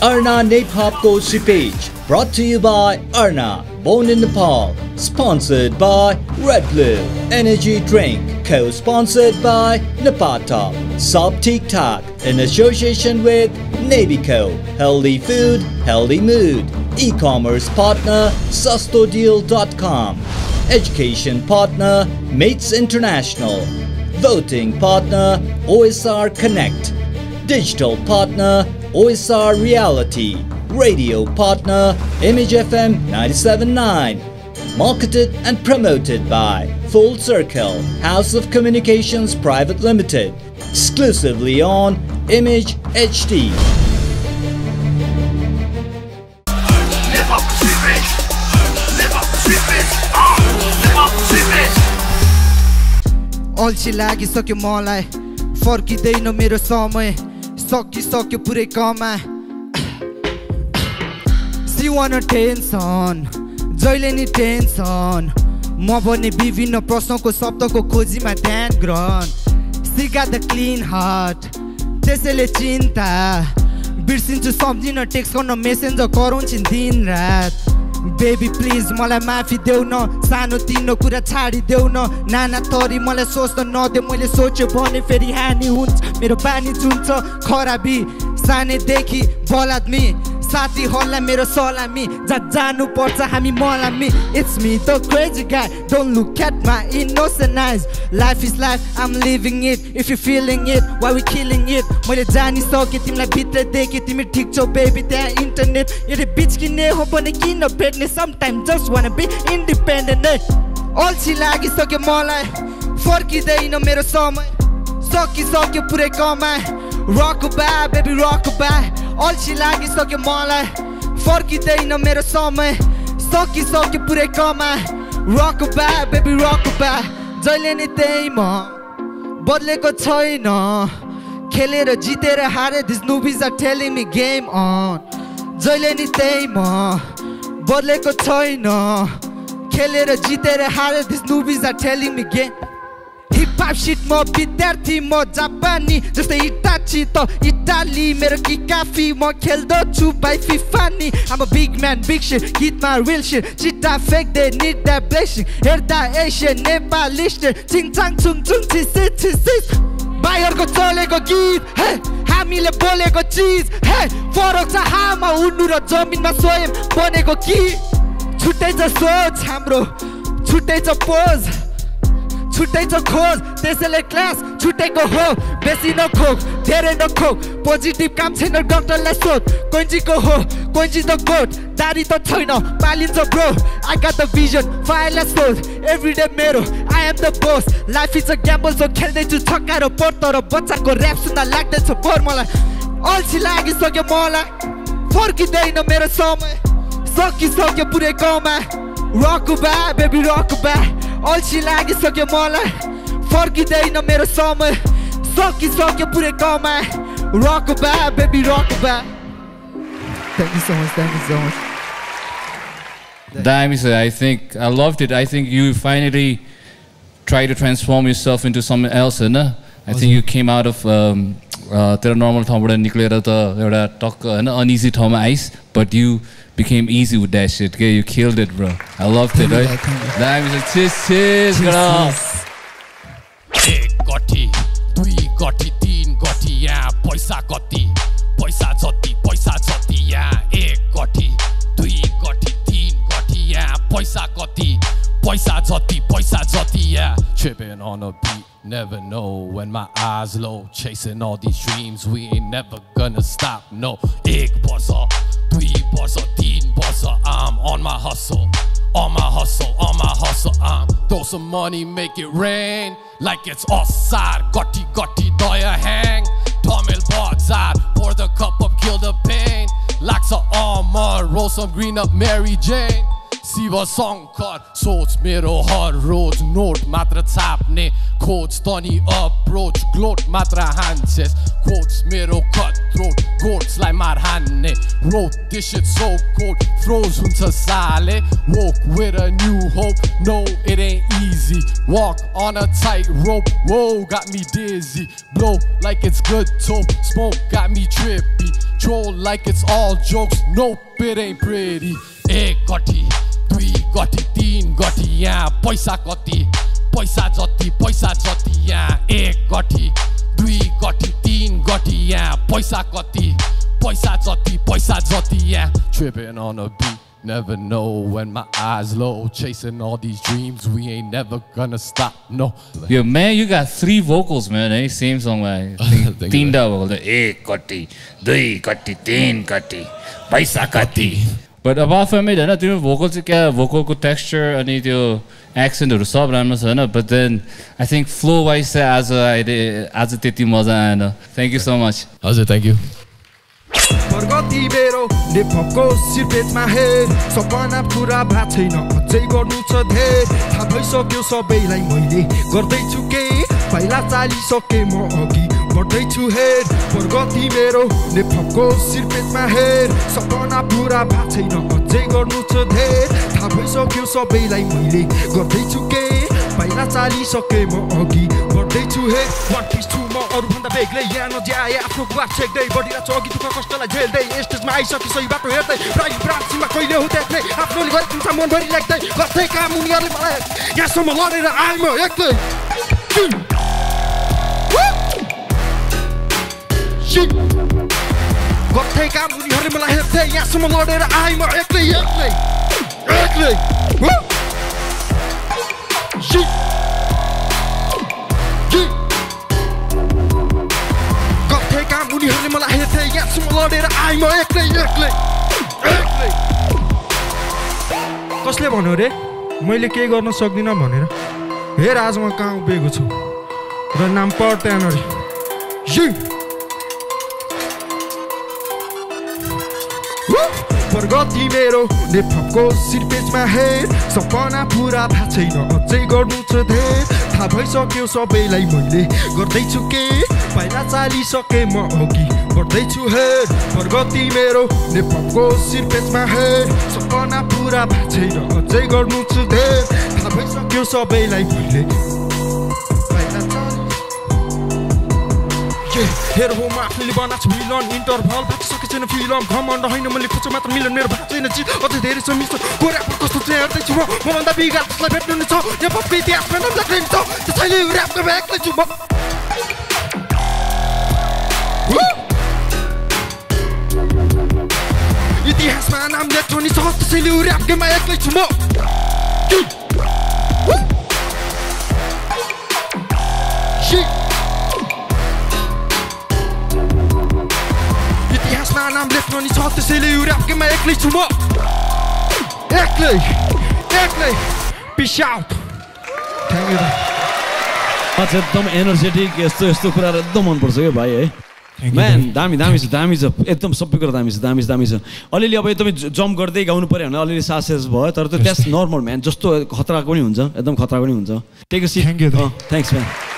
Arna Nepopko Sipage, brought to you by Arna, born in Nepal, sponsored by Red Blue Energy Drink, co-sponsored by Napata, Sop Tic Tac, in association with Navico, Healthy Food, Healthy Mood, e-commerce partner SustoDeal.com, education partner Mates International, voting partner OSR Connect, digital partner OSR Reality, radio partner Image FM 97.9, marketed and promoted by Full Circle House of Communications Private Limited, exclusively on Image HD. Live up to it. Live up to it. Ah, live up to it. अल्छी लागिसक्यो मलाई फर्किँदैन मेरो समय सकिसक्यो पुरै कमा Siwan tension जहिले नि tension म भने विभिन्न प्रश्नको शब्दको खोजीमा ध्यान ग्रहण सिका द क्लिन हार्ट त्यसैले चिन्ता बिर्सिन्छु सम्झिन टेक्स्ट गर्न मेसेन्जर कराउँछिन् दिन रात बेबी प्लिज मलाई माफी देऊ न सानो तिनो कुरा छाडिदेऊ न नाना तरी मलाई सोच्न नदे मैले सोच्यो भने फेरि हानि हुन्छ मेरो बानी चुन्छ खराबी सानैदेखि बलादमी साथीहरूलाई मेरो सलामी। जहाँ जानुपर्छ हामी मलामी। It's me the crazy guy don't look at my innocent eyes life is life I'm living it if you feeling it why we killing it मैले जानिसकेँ तिमीलाई भित्र देखेँ। तिमी ठिक छौ बेबी त्यहाँ इन्टरनेट यदि बिच्किने हो भने किन भेट्ने? Sometime just wanna be independent अल्छी लागिसक्यो मलाई। फर्किँदैन मेरो समय। सकिसक्यो पुरै कमाए रक बा बेबी रक बा अल्छी लागिसक्यो मलाई फर्किँदैन मेरो समय सकिसक्यो पुरै कमाए रक बा बेबी रक बा जहिले नि त्यही म बदलेको छैन खेलेर जितेर हारे this movies are telling me game on जहिले नि त्यही म बदलेको छैन खेलेर जितेर हारे this movies are telling me game seat म विद्यार्थी म जापानी जस्तै इटाची त इटाली मेरो कि काफी म खेल्दछु भाइ फिफानी I'm big man big shit गीतमा रिल सिट चिट्टा फ्याक्दे निड द्याट ब्लेसिङ हेर्दा एसियन नेपाली स्टेट चिङचाङ छुङ छुङ छिसे छिसिस भाइहरूको चलेको गीत हे हामीले बोलेको चिज हे फरक छ हामा उड्नु र जमिनमा स्वयं बनेको कि छुट्टै छ सोच हाम्रो छुट्टै छ पोज छुट्टै छ खोज त्यसैले क्लास छुट्टेको हो। बेसी नखोक धेरै नखोक पोजिटिभ काम छैन डक्टरलाई सोध। कोइन्जीको हो कोइन्जी द गोट दारी त छैन पालिन्छ bro I got the vision फायरलाई सोध। एभ्री डे मेरो I am the boss life is a gamble so खेल्दैछु छक्का र पोट तर बच्चाको ऱ्याप सुन्दा लाग्दैछ बोर मलाई। अल्छी लागिसक्यो मलाई। फर्किँदैन मेरो समय। सकिसक्यो पुरै कमा रक बा बेबी रक बा अल्छी लागिसक्यो मलाई फर्किँदैन मेरो समय सकिसक्यो पुरै कमा rockabye baby rockabye thank you so much thank you so much Damn, sir, I think I loved it. I think you finally try to transform yourself into someone else, होइन I think you came out of um, uh, तेरो normal ठाउँबाट निक्लेर त एउटा टक्क होइन uneasy ठाउँमा ice but you became easy with that set के यु खेल date bro I love that एक गठी दुई गठी तिन गठी यहाँ पैसा कति? पैसा जति पैसा जति यहाँ एक गठी दुई गठी तिन गठी यहाँ पैसा कति? पैसा जति पैसा जति यहाँ छेपेन on beat Never know when my eyes low, chasing all these dreams. We ain't never gonna stop. No, ig bossa uh, three was a, uh, teen was a. Uh, I'm on my hustle, on my hustle, on my hustle. I'm throw some money, make it rain like it's offside. Gotti gotti doya hang, Tamil botside. Pour the cup up, kill the pain. Locks of armor, roll some green up, Mary Jane. Siva song called Swords, mirror, hard roads, note, matra tapne codes, thorny approach, gloat madrahanses, quotes, मेरो cutthroat, goats like marhane, wrote this shit so cold, throws hunter sale, woke with a new hope, no it ain't easy, walk on a tightrope, whoa got me dizzy, blow like it's good dope, smoke got me trippy, troll like it's all jokes, nope it ain't pretty, egg gotti, three gotti, teen gotti, yeah, poisa gotti, पैसा जति पैसा जति यहाँ एक गठी दुई गठी तिन गठी यहाँ पैसा कति पैसा जति पैसा जति यहाँ tripping on a beat Never know when my eyes low, chasing all these dreams. We ain't never gonna stop. No. Yo, man, you got three vocals, man. Eh? Same song, man. Tinda vocal. एक कति दुई कति तिन कति पैसा कति but about from it होइन तिम्रो भोकल चाहिँ क्या भोकलको टेक्स्चर अनि त्यो एक्सेन्टहरू सब राम्रो छ होइन but then I think flow wise चाहिँ आज अहिले आज त्यति मजा आएन। थ्याङ्क यू सो मच हजुर थ्याङ्क यू प्रगति मेरो लेखकको सिर्पेटमा हेर सपना पुरा भएको छैन अझै गर्नु छ धेर। थाहा भइसक्यो सबैलाई मैले गर्दैछु के? पहिला चालिसके म अघि बढ्दैछु हेर प्रगति मेरो लेखकको सिर्पेटमा हेर सपना पुरा भएको छैन अझै गर्नु छ धेर थाहा भइसक्यो सबैलाई मैले गर्दैछु के पहिला चालिसके म अघि बढ्दैछु हे वान पिस छु म अरूभन्दा बेग्लै यहाँ नज्याए आफ्नो ग्लास छेक्दै बढिरहेको अघि दुःख कष्टलाई झेल्दै स्टेजमा आइसके सही बाटो हेर्दै प्राइम ब्रान्चमा कहिले हो देख्दै आफ्नोले गरेको हुन्छ मनभरि लेख्दै गर्दै काम उनीहरूले मलाई यहाँसम्म लडेर आए म गर्दै काम उनीहरूले मलाई हेर्दै यहाँसम्म लडेर आए म एक्लै एक्लै एक्लै. गर्थे काम उनीहरूले मलाई हेर्थे यहाँसम्म लडेर आइ म एक्लै एक्लै एक्लै कसले भन्यो रे? मैले केही गर्न सक्दिनँ भनेर। हेर आज म कहाँ उभिएको छु? र नाम पर्ट्यानरी। प्रगति मेरो लेखकको सिरपेजमा हेर। सपना पुरा भएको छैन अझै गर्नु छ धेर। थाहा भइसक्यो सबैलाई मैले गर्दैछु के? पहिला चालिसके म अघि बढ्दैछु हेर प्रगति मेरो लेखकको सिरपेजमा हेर। सपना पुरा भएको छैन अझै गर्नु छ धेर। थाहा भइसक्यो सबैलाई मैले हेर हो म आफूले बनाएको छु मिलन इन्टरभल भएको सकेको छैन फिल्म घमण्ड होइन मैले खोज्छु मात्र मिलन मेरो भएको छैन चिज अझै धेरै छ मिस गोराको कस्तो चाहिँ हेर्दैछु म? मभन्दा बिगार त्यसलाई भेट्नु नै छ? यहाँ पप्पी इतिहासमा नाम लेख्ने छ? त्यसैले ऱ्यापको एक्लै छु म। इतिहासमा नाम लेख्नु नि छ? त्यसैले ऱ्यापकेमा एक्लै छु म। नाम लेख्नु नि छ त्यसैले यो ऱ्याप गेममा एक्लै छु म एक्लै एक्लै पिस आउट थ्याङ्क यू अच्छा एकदम एनर्जेटिक यस्तो यस्तो कुराहरू एकदम मनपर्छ क्या भाइ है म्यान दामी दामी छ दामी छ एकदम सबै कुरा दामी छ दामी छ दामी छ अलिअलि अब एकदमै जम्प गर्दै गाउनु पऱ्यो भने अलिअलि सासेस भयो तर त्यो त्यस नर्मल म्यान जस्तो खतराको पनि हुन्छ एकदम खतरा पनि हुन्छ टेक थ्याङ्क्स म्यान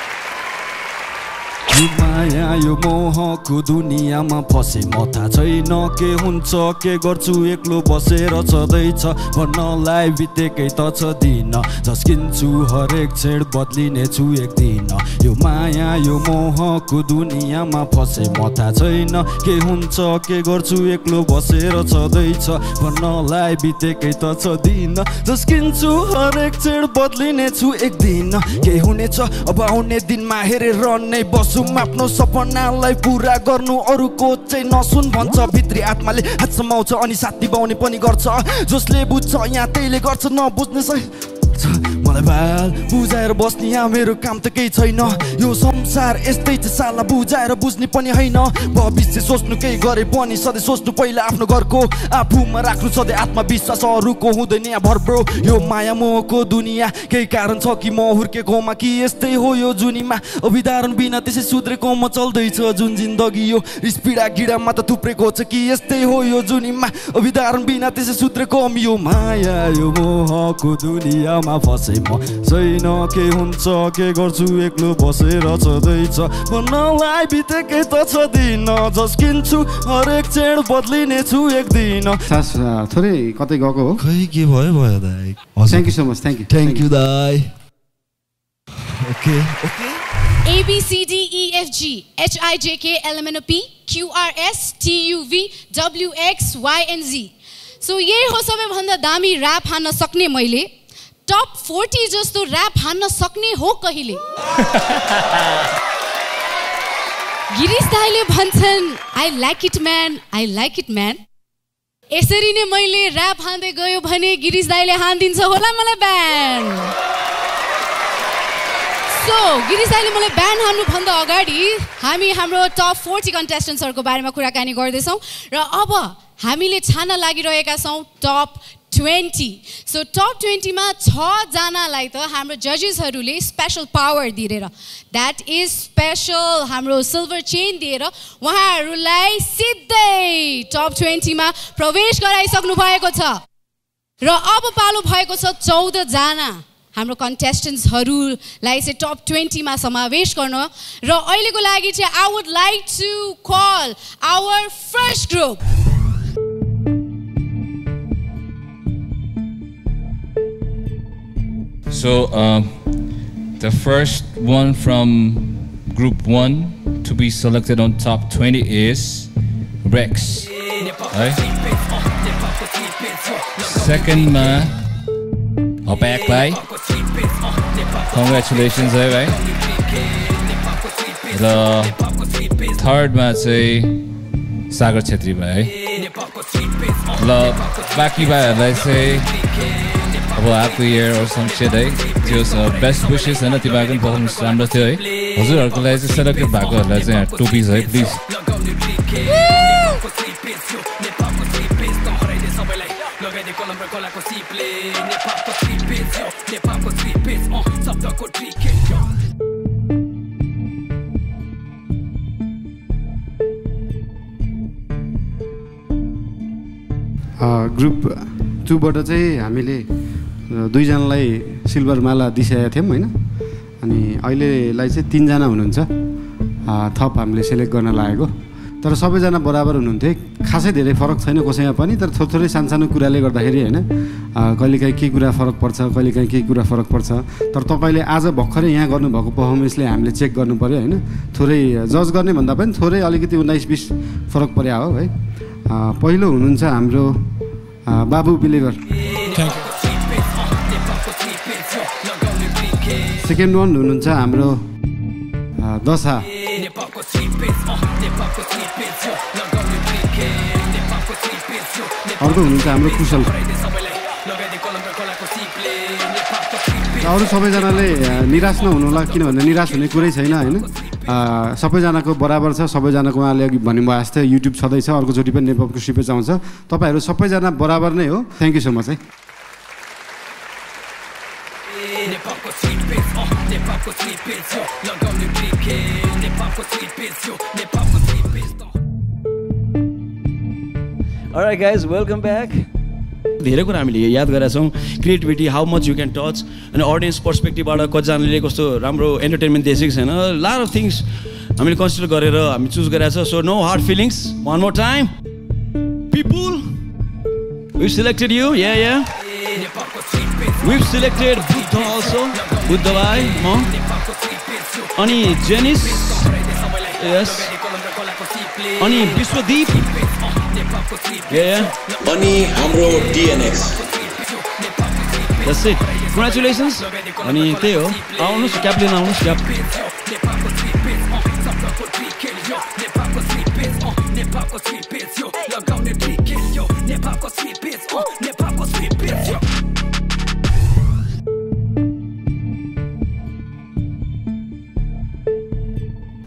माया यो मोहको दुनियाँमा फसे म थाहा छैन के हुन्छ के गर्छु एक्लो बसेर छँदैछ। भन्नलाई बितेकै त छ दिन। झस्किन्छु हरेक छेड बदलिने छु एक दिन यो माया यो मोहको दुनियाँमा फसे म थाहा छैन के हुन्छ के गर्छु एक्लो बसेर छँदैछ। भन्नलाई बितेकै त छ दिन। झस्किन्छु हरेक छेड बदलिने छु एक दिन के हुनेछ अब आउने दिनमा हेरेर नै बसौँ आफ्नो सपनालाई पुरा गर्नु अरूको चाहिँ नसुन भन्छ। भित्री आत्माले हात समाउँछ अनि साथी बाउने पनि गर्छ। जसले बुझ्छ यहाँ त्यहीले गर्छ नबुझ्ने मलाई बाल बुझाएर बस्ने यहाँ मेरो काम त केही छैन। यो संसार यस्तै छ साला बुझाएर बुझ्ने पनि होइन। भविष्य सोच्नु केही गरे पनि सधैँ सोच्नु पहिला आफ्नो घरको आफूमा राख्नु सधैँ आत्मविश्वास अरूको हुँदैन यहाँ भर ब्रो। यो माया मोहको दुनियाँ। केही कारण छ कि म हुर्केकोमा कि यस्तै हो यो जुनीमा? अभिधारण बिना त्यसै सुध्रेकोमा चल्दैछ जुन जिन्दगी यो। रिसपिडा गिडामा त थुप्रेको छ कि यस्तै हो यो जुनीमा? अभिधारण बिना त्यसै सुध्रेको यो माया यो मोहको दुनियाँमा फसे म। छैन के हुन्छ के गर्छु एक्लो बसेर छँदैछ। भन्नलाई बितेकै त छ दिन झस्किन्छु हरेक चेड बदलिने छु एक दिन थोरै कतै गएको हो? खै के भयो भयो दाइ? Thank you so much thank you thank you दाइ। Okay. A B C D E F G H I J K L M N O P Q R S T U V W X Y and Z so यही हो सबैभन्दा दामी rap हान्न सक्ने मैले। Top forty जस्तो rap हान्न सक्ने हो कहिले? गिरिश दाईले भन्छन् I like it man I like it man यसरी नै मैले ऱ्याप हान्दै गयो भने गिरिश दाईले हानिदिन्छ होला मलाई ब्यान सो गिरिश दाईले मलाई ब्यान हान्नुभन्दा अगाडि हामी हाम्रो टप फोर्टी कन्टेस्टेन्ट्सहरूको बारेमा कुराकानी गर्दैछौँ र अब हामीले छान्न लागिरहेका छौँ टप ट्वेन्टी सो टप ट्वेन्टीमा छजनालाई त हाम्रो जजेसहरूले स्पेसल पावर दिएर द्याट इज स्पेसल हाम्रो सिल्भर चेन दिएर उहाँहरूलाई सिधै टप ट्वेन्टीमा प्रवेश गराइसक्नु भएको छ। र अब पालो भएको छ चौधजना हाम्रो कन्टेस्टेन्ट्सहरूलाई चाहिँ टप ट्वेन्टीमा समावेश गर्न। र अहिलेको लागि चाहिँ I would like to call our first group So, um, the first one from Group 1 to be selected on top 20 is Rex. Right? Second, ma, oh, back by. Congratulations, है भाइ र थर्डमा चाहिँ सागर छेत्री भाइ है ल बाँकी भाइहरूलाई चाहिँ अब happy year or some set है। त्यो बेस्ट विसेस होइन त्यो भएको पनि पर्फर्मेन्स राम्रो थियो है। हजुरहरूको लागि चाहिँ सेलेक्टेड भएकोहरूलाई चाहिँ टोपिज है प्लिज ग्रुप टूबाट चाहिँ हामीले दुईजनालाई सिल्भर माला दिइसकेका थियौँ होइन। अनि अहिलेलाई चाहिँ तिनजना हुनुहुन्छ। थप हामीले सेलेक्ट गर्न लागेको। तर सबैजना बराबर हुनुहुन्थ्यो। खासै धेरै फरक छैन कसैमा पनि तर थोरै थोरै सानसानो कुराले गर्दाखेरि होइन कहिलेकाहीँ केही कुरा फरक पर्छ कहिलेकाहीँ केही कुरा फरक पर्छ। तर तपाईँले आज भर्खरै यहाँ गर्नुभएको पर्फर्मेन्सले हामीले चेक गर्नु पऱ्यो होइन। थोरै जज गर्ने भन्दा पनि थोरै अलिकति उन्नाइस बिस फरक पर्या हो है। पहिलो हुनुहुन्छ हाम्रो बाबु बिलेगर सेकेन्ड वान हुनुहुन्छ हाम्रो दशा। अर्को हुनुहुन्छ हाम्रो कुशल। अरू सबैजनाले निराश नहुनु होला किनभने निराश हुने कुरै छैन होइन? सबैजनाको बराबर छ सबैजनाको उहाँले अघि भन्नुभयो जस्तै युट्युब छँदैछ अर्कोचोटि पनि नेपको सिपेज आउँछ तपाईँहरू सबैजना बराबर नै हो। थ्याङ्क यू सो मच है। Guys, welcome back. धेरै कुरा हामीले याद गरेका छौँ। Creativity how much you can touch अनि अडियन्स पर्सपेक्टिभबाट कतिजनाले कस्तो राम्रो इन्टरटेनमेन्ट दिएको छैन। लार अफ थिङ्स हामीले कन्सिडर गरेर हामी चुज गरेका छ। So no hard feelings one more time people we selected you yeah yeah we selected Buddha also Buddha भाइ म अनि जेनिस यस अनि विश्वदीप अनि हाम्रो डिएनएक्स That's it. Congratulations. अनि त्यही हो आउनुहोस् क्याप लिन आउनुहोस् cap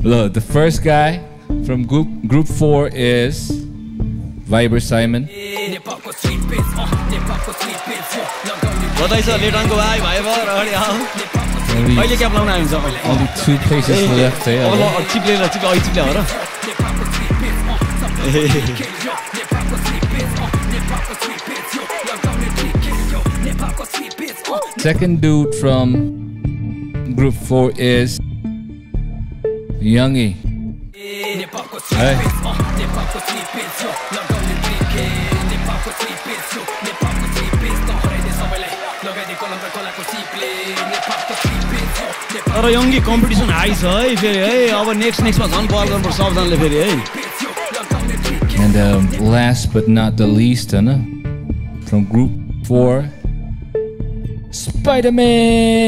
Look, the first guy from group group four is Viber Simon. Only, only two places left. Second dude from group four is Youngie. Hey. तर यङ्गी कम्पिटिसन हाई छ है फेरि है अब नेक्स्ट नेक्स्टमा झन् बल गर्नुपर्छ सबजनाले फेरि है And um, last but not the least, huh, from group four, Spider Man.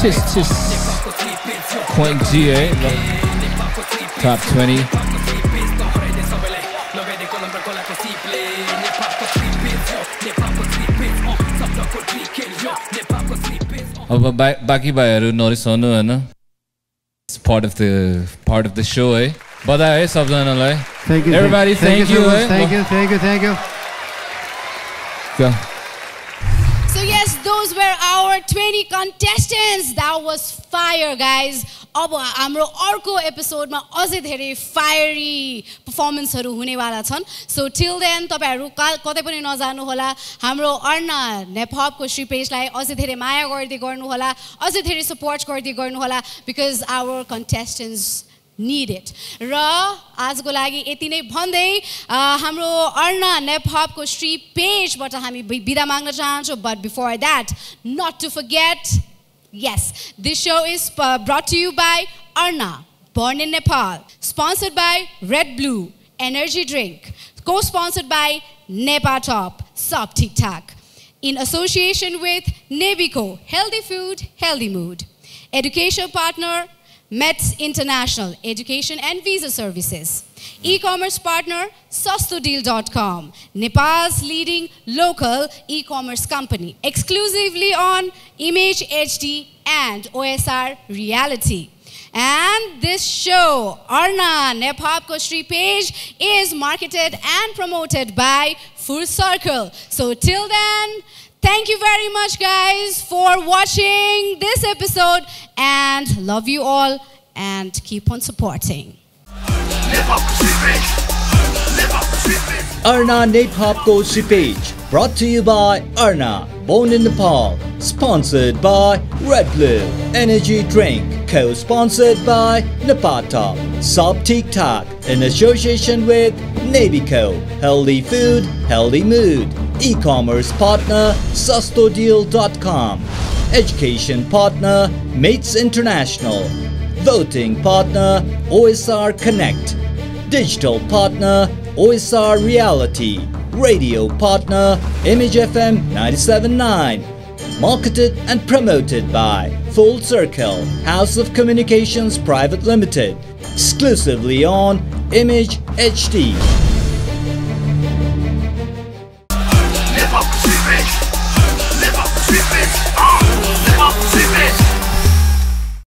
Just, just Point G, eh? Top 20. अब बा- बाँकी भाइहरू नरिसाउनु होइन part of the part of the so है बधाई है सबजनालाई Thank you. Everybody, thank, you. so much. है our 20 contestants. That was fire, guys. अब हाम्रो अर्को एपिसोडमा अझै धेरै फायरी पर्फर्मेन्सहरू हुनेवाला छन् सो टिल देन तपाईँहरू कतै पनि नजानुहोला हाम्रो अर्ना नेपहपको श्री पेजलाई अझै धेरै माया गर्दै गर्नुहोला अझै धेरै सपोर्ट गर्दै गर्नुहोला because our contestants need it र आजको लागि यति नै भन्दै अ, हाम्रो अर्ना नेपहपको श्री पेजबाट हामी बि- बिदा माग्न चाहन्छौँ but before that not to forget Yes, this show is uh, brought to you by Arna, born in Nepal, sponsored by Red Blue Energy Drink, co-sponsored by Nepa Top, Sub Tic Tac, in association with Nebico, Healthy Food, Healthy Mood, education partner Mets International, Education and Visa Services. E-commerce partner, sastodeal.com, Nepal's leading local e-commerce company, exclusively on Image HD and OSR Reality. And this show, Arna Nepal Shri page, is marketed and promoted by Full Circle. So till then, thank you very much, guys, for watching this episode, and love you all, and keep on supporting. Arna Nepopko Page, brought to you by Arna, born in Nepal, sponsored by Red Blue Energy Drink, co-sponsored by Napata, Sub Tic in association with Navico, Healthy Food, Healthy Mood, e-commerce partner SustoDeal.com, education partner Mates International, voting partner OSR Connect, digital partner OSR Reality, radio partner Image FM 97.9, marketed and promoted by Full Circle House of Communications Private Limited, exclusively on Image HD.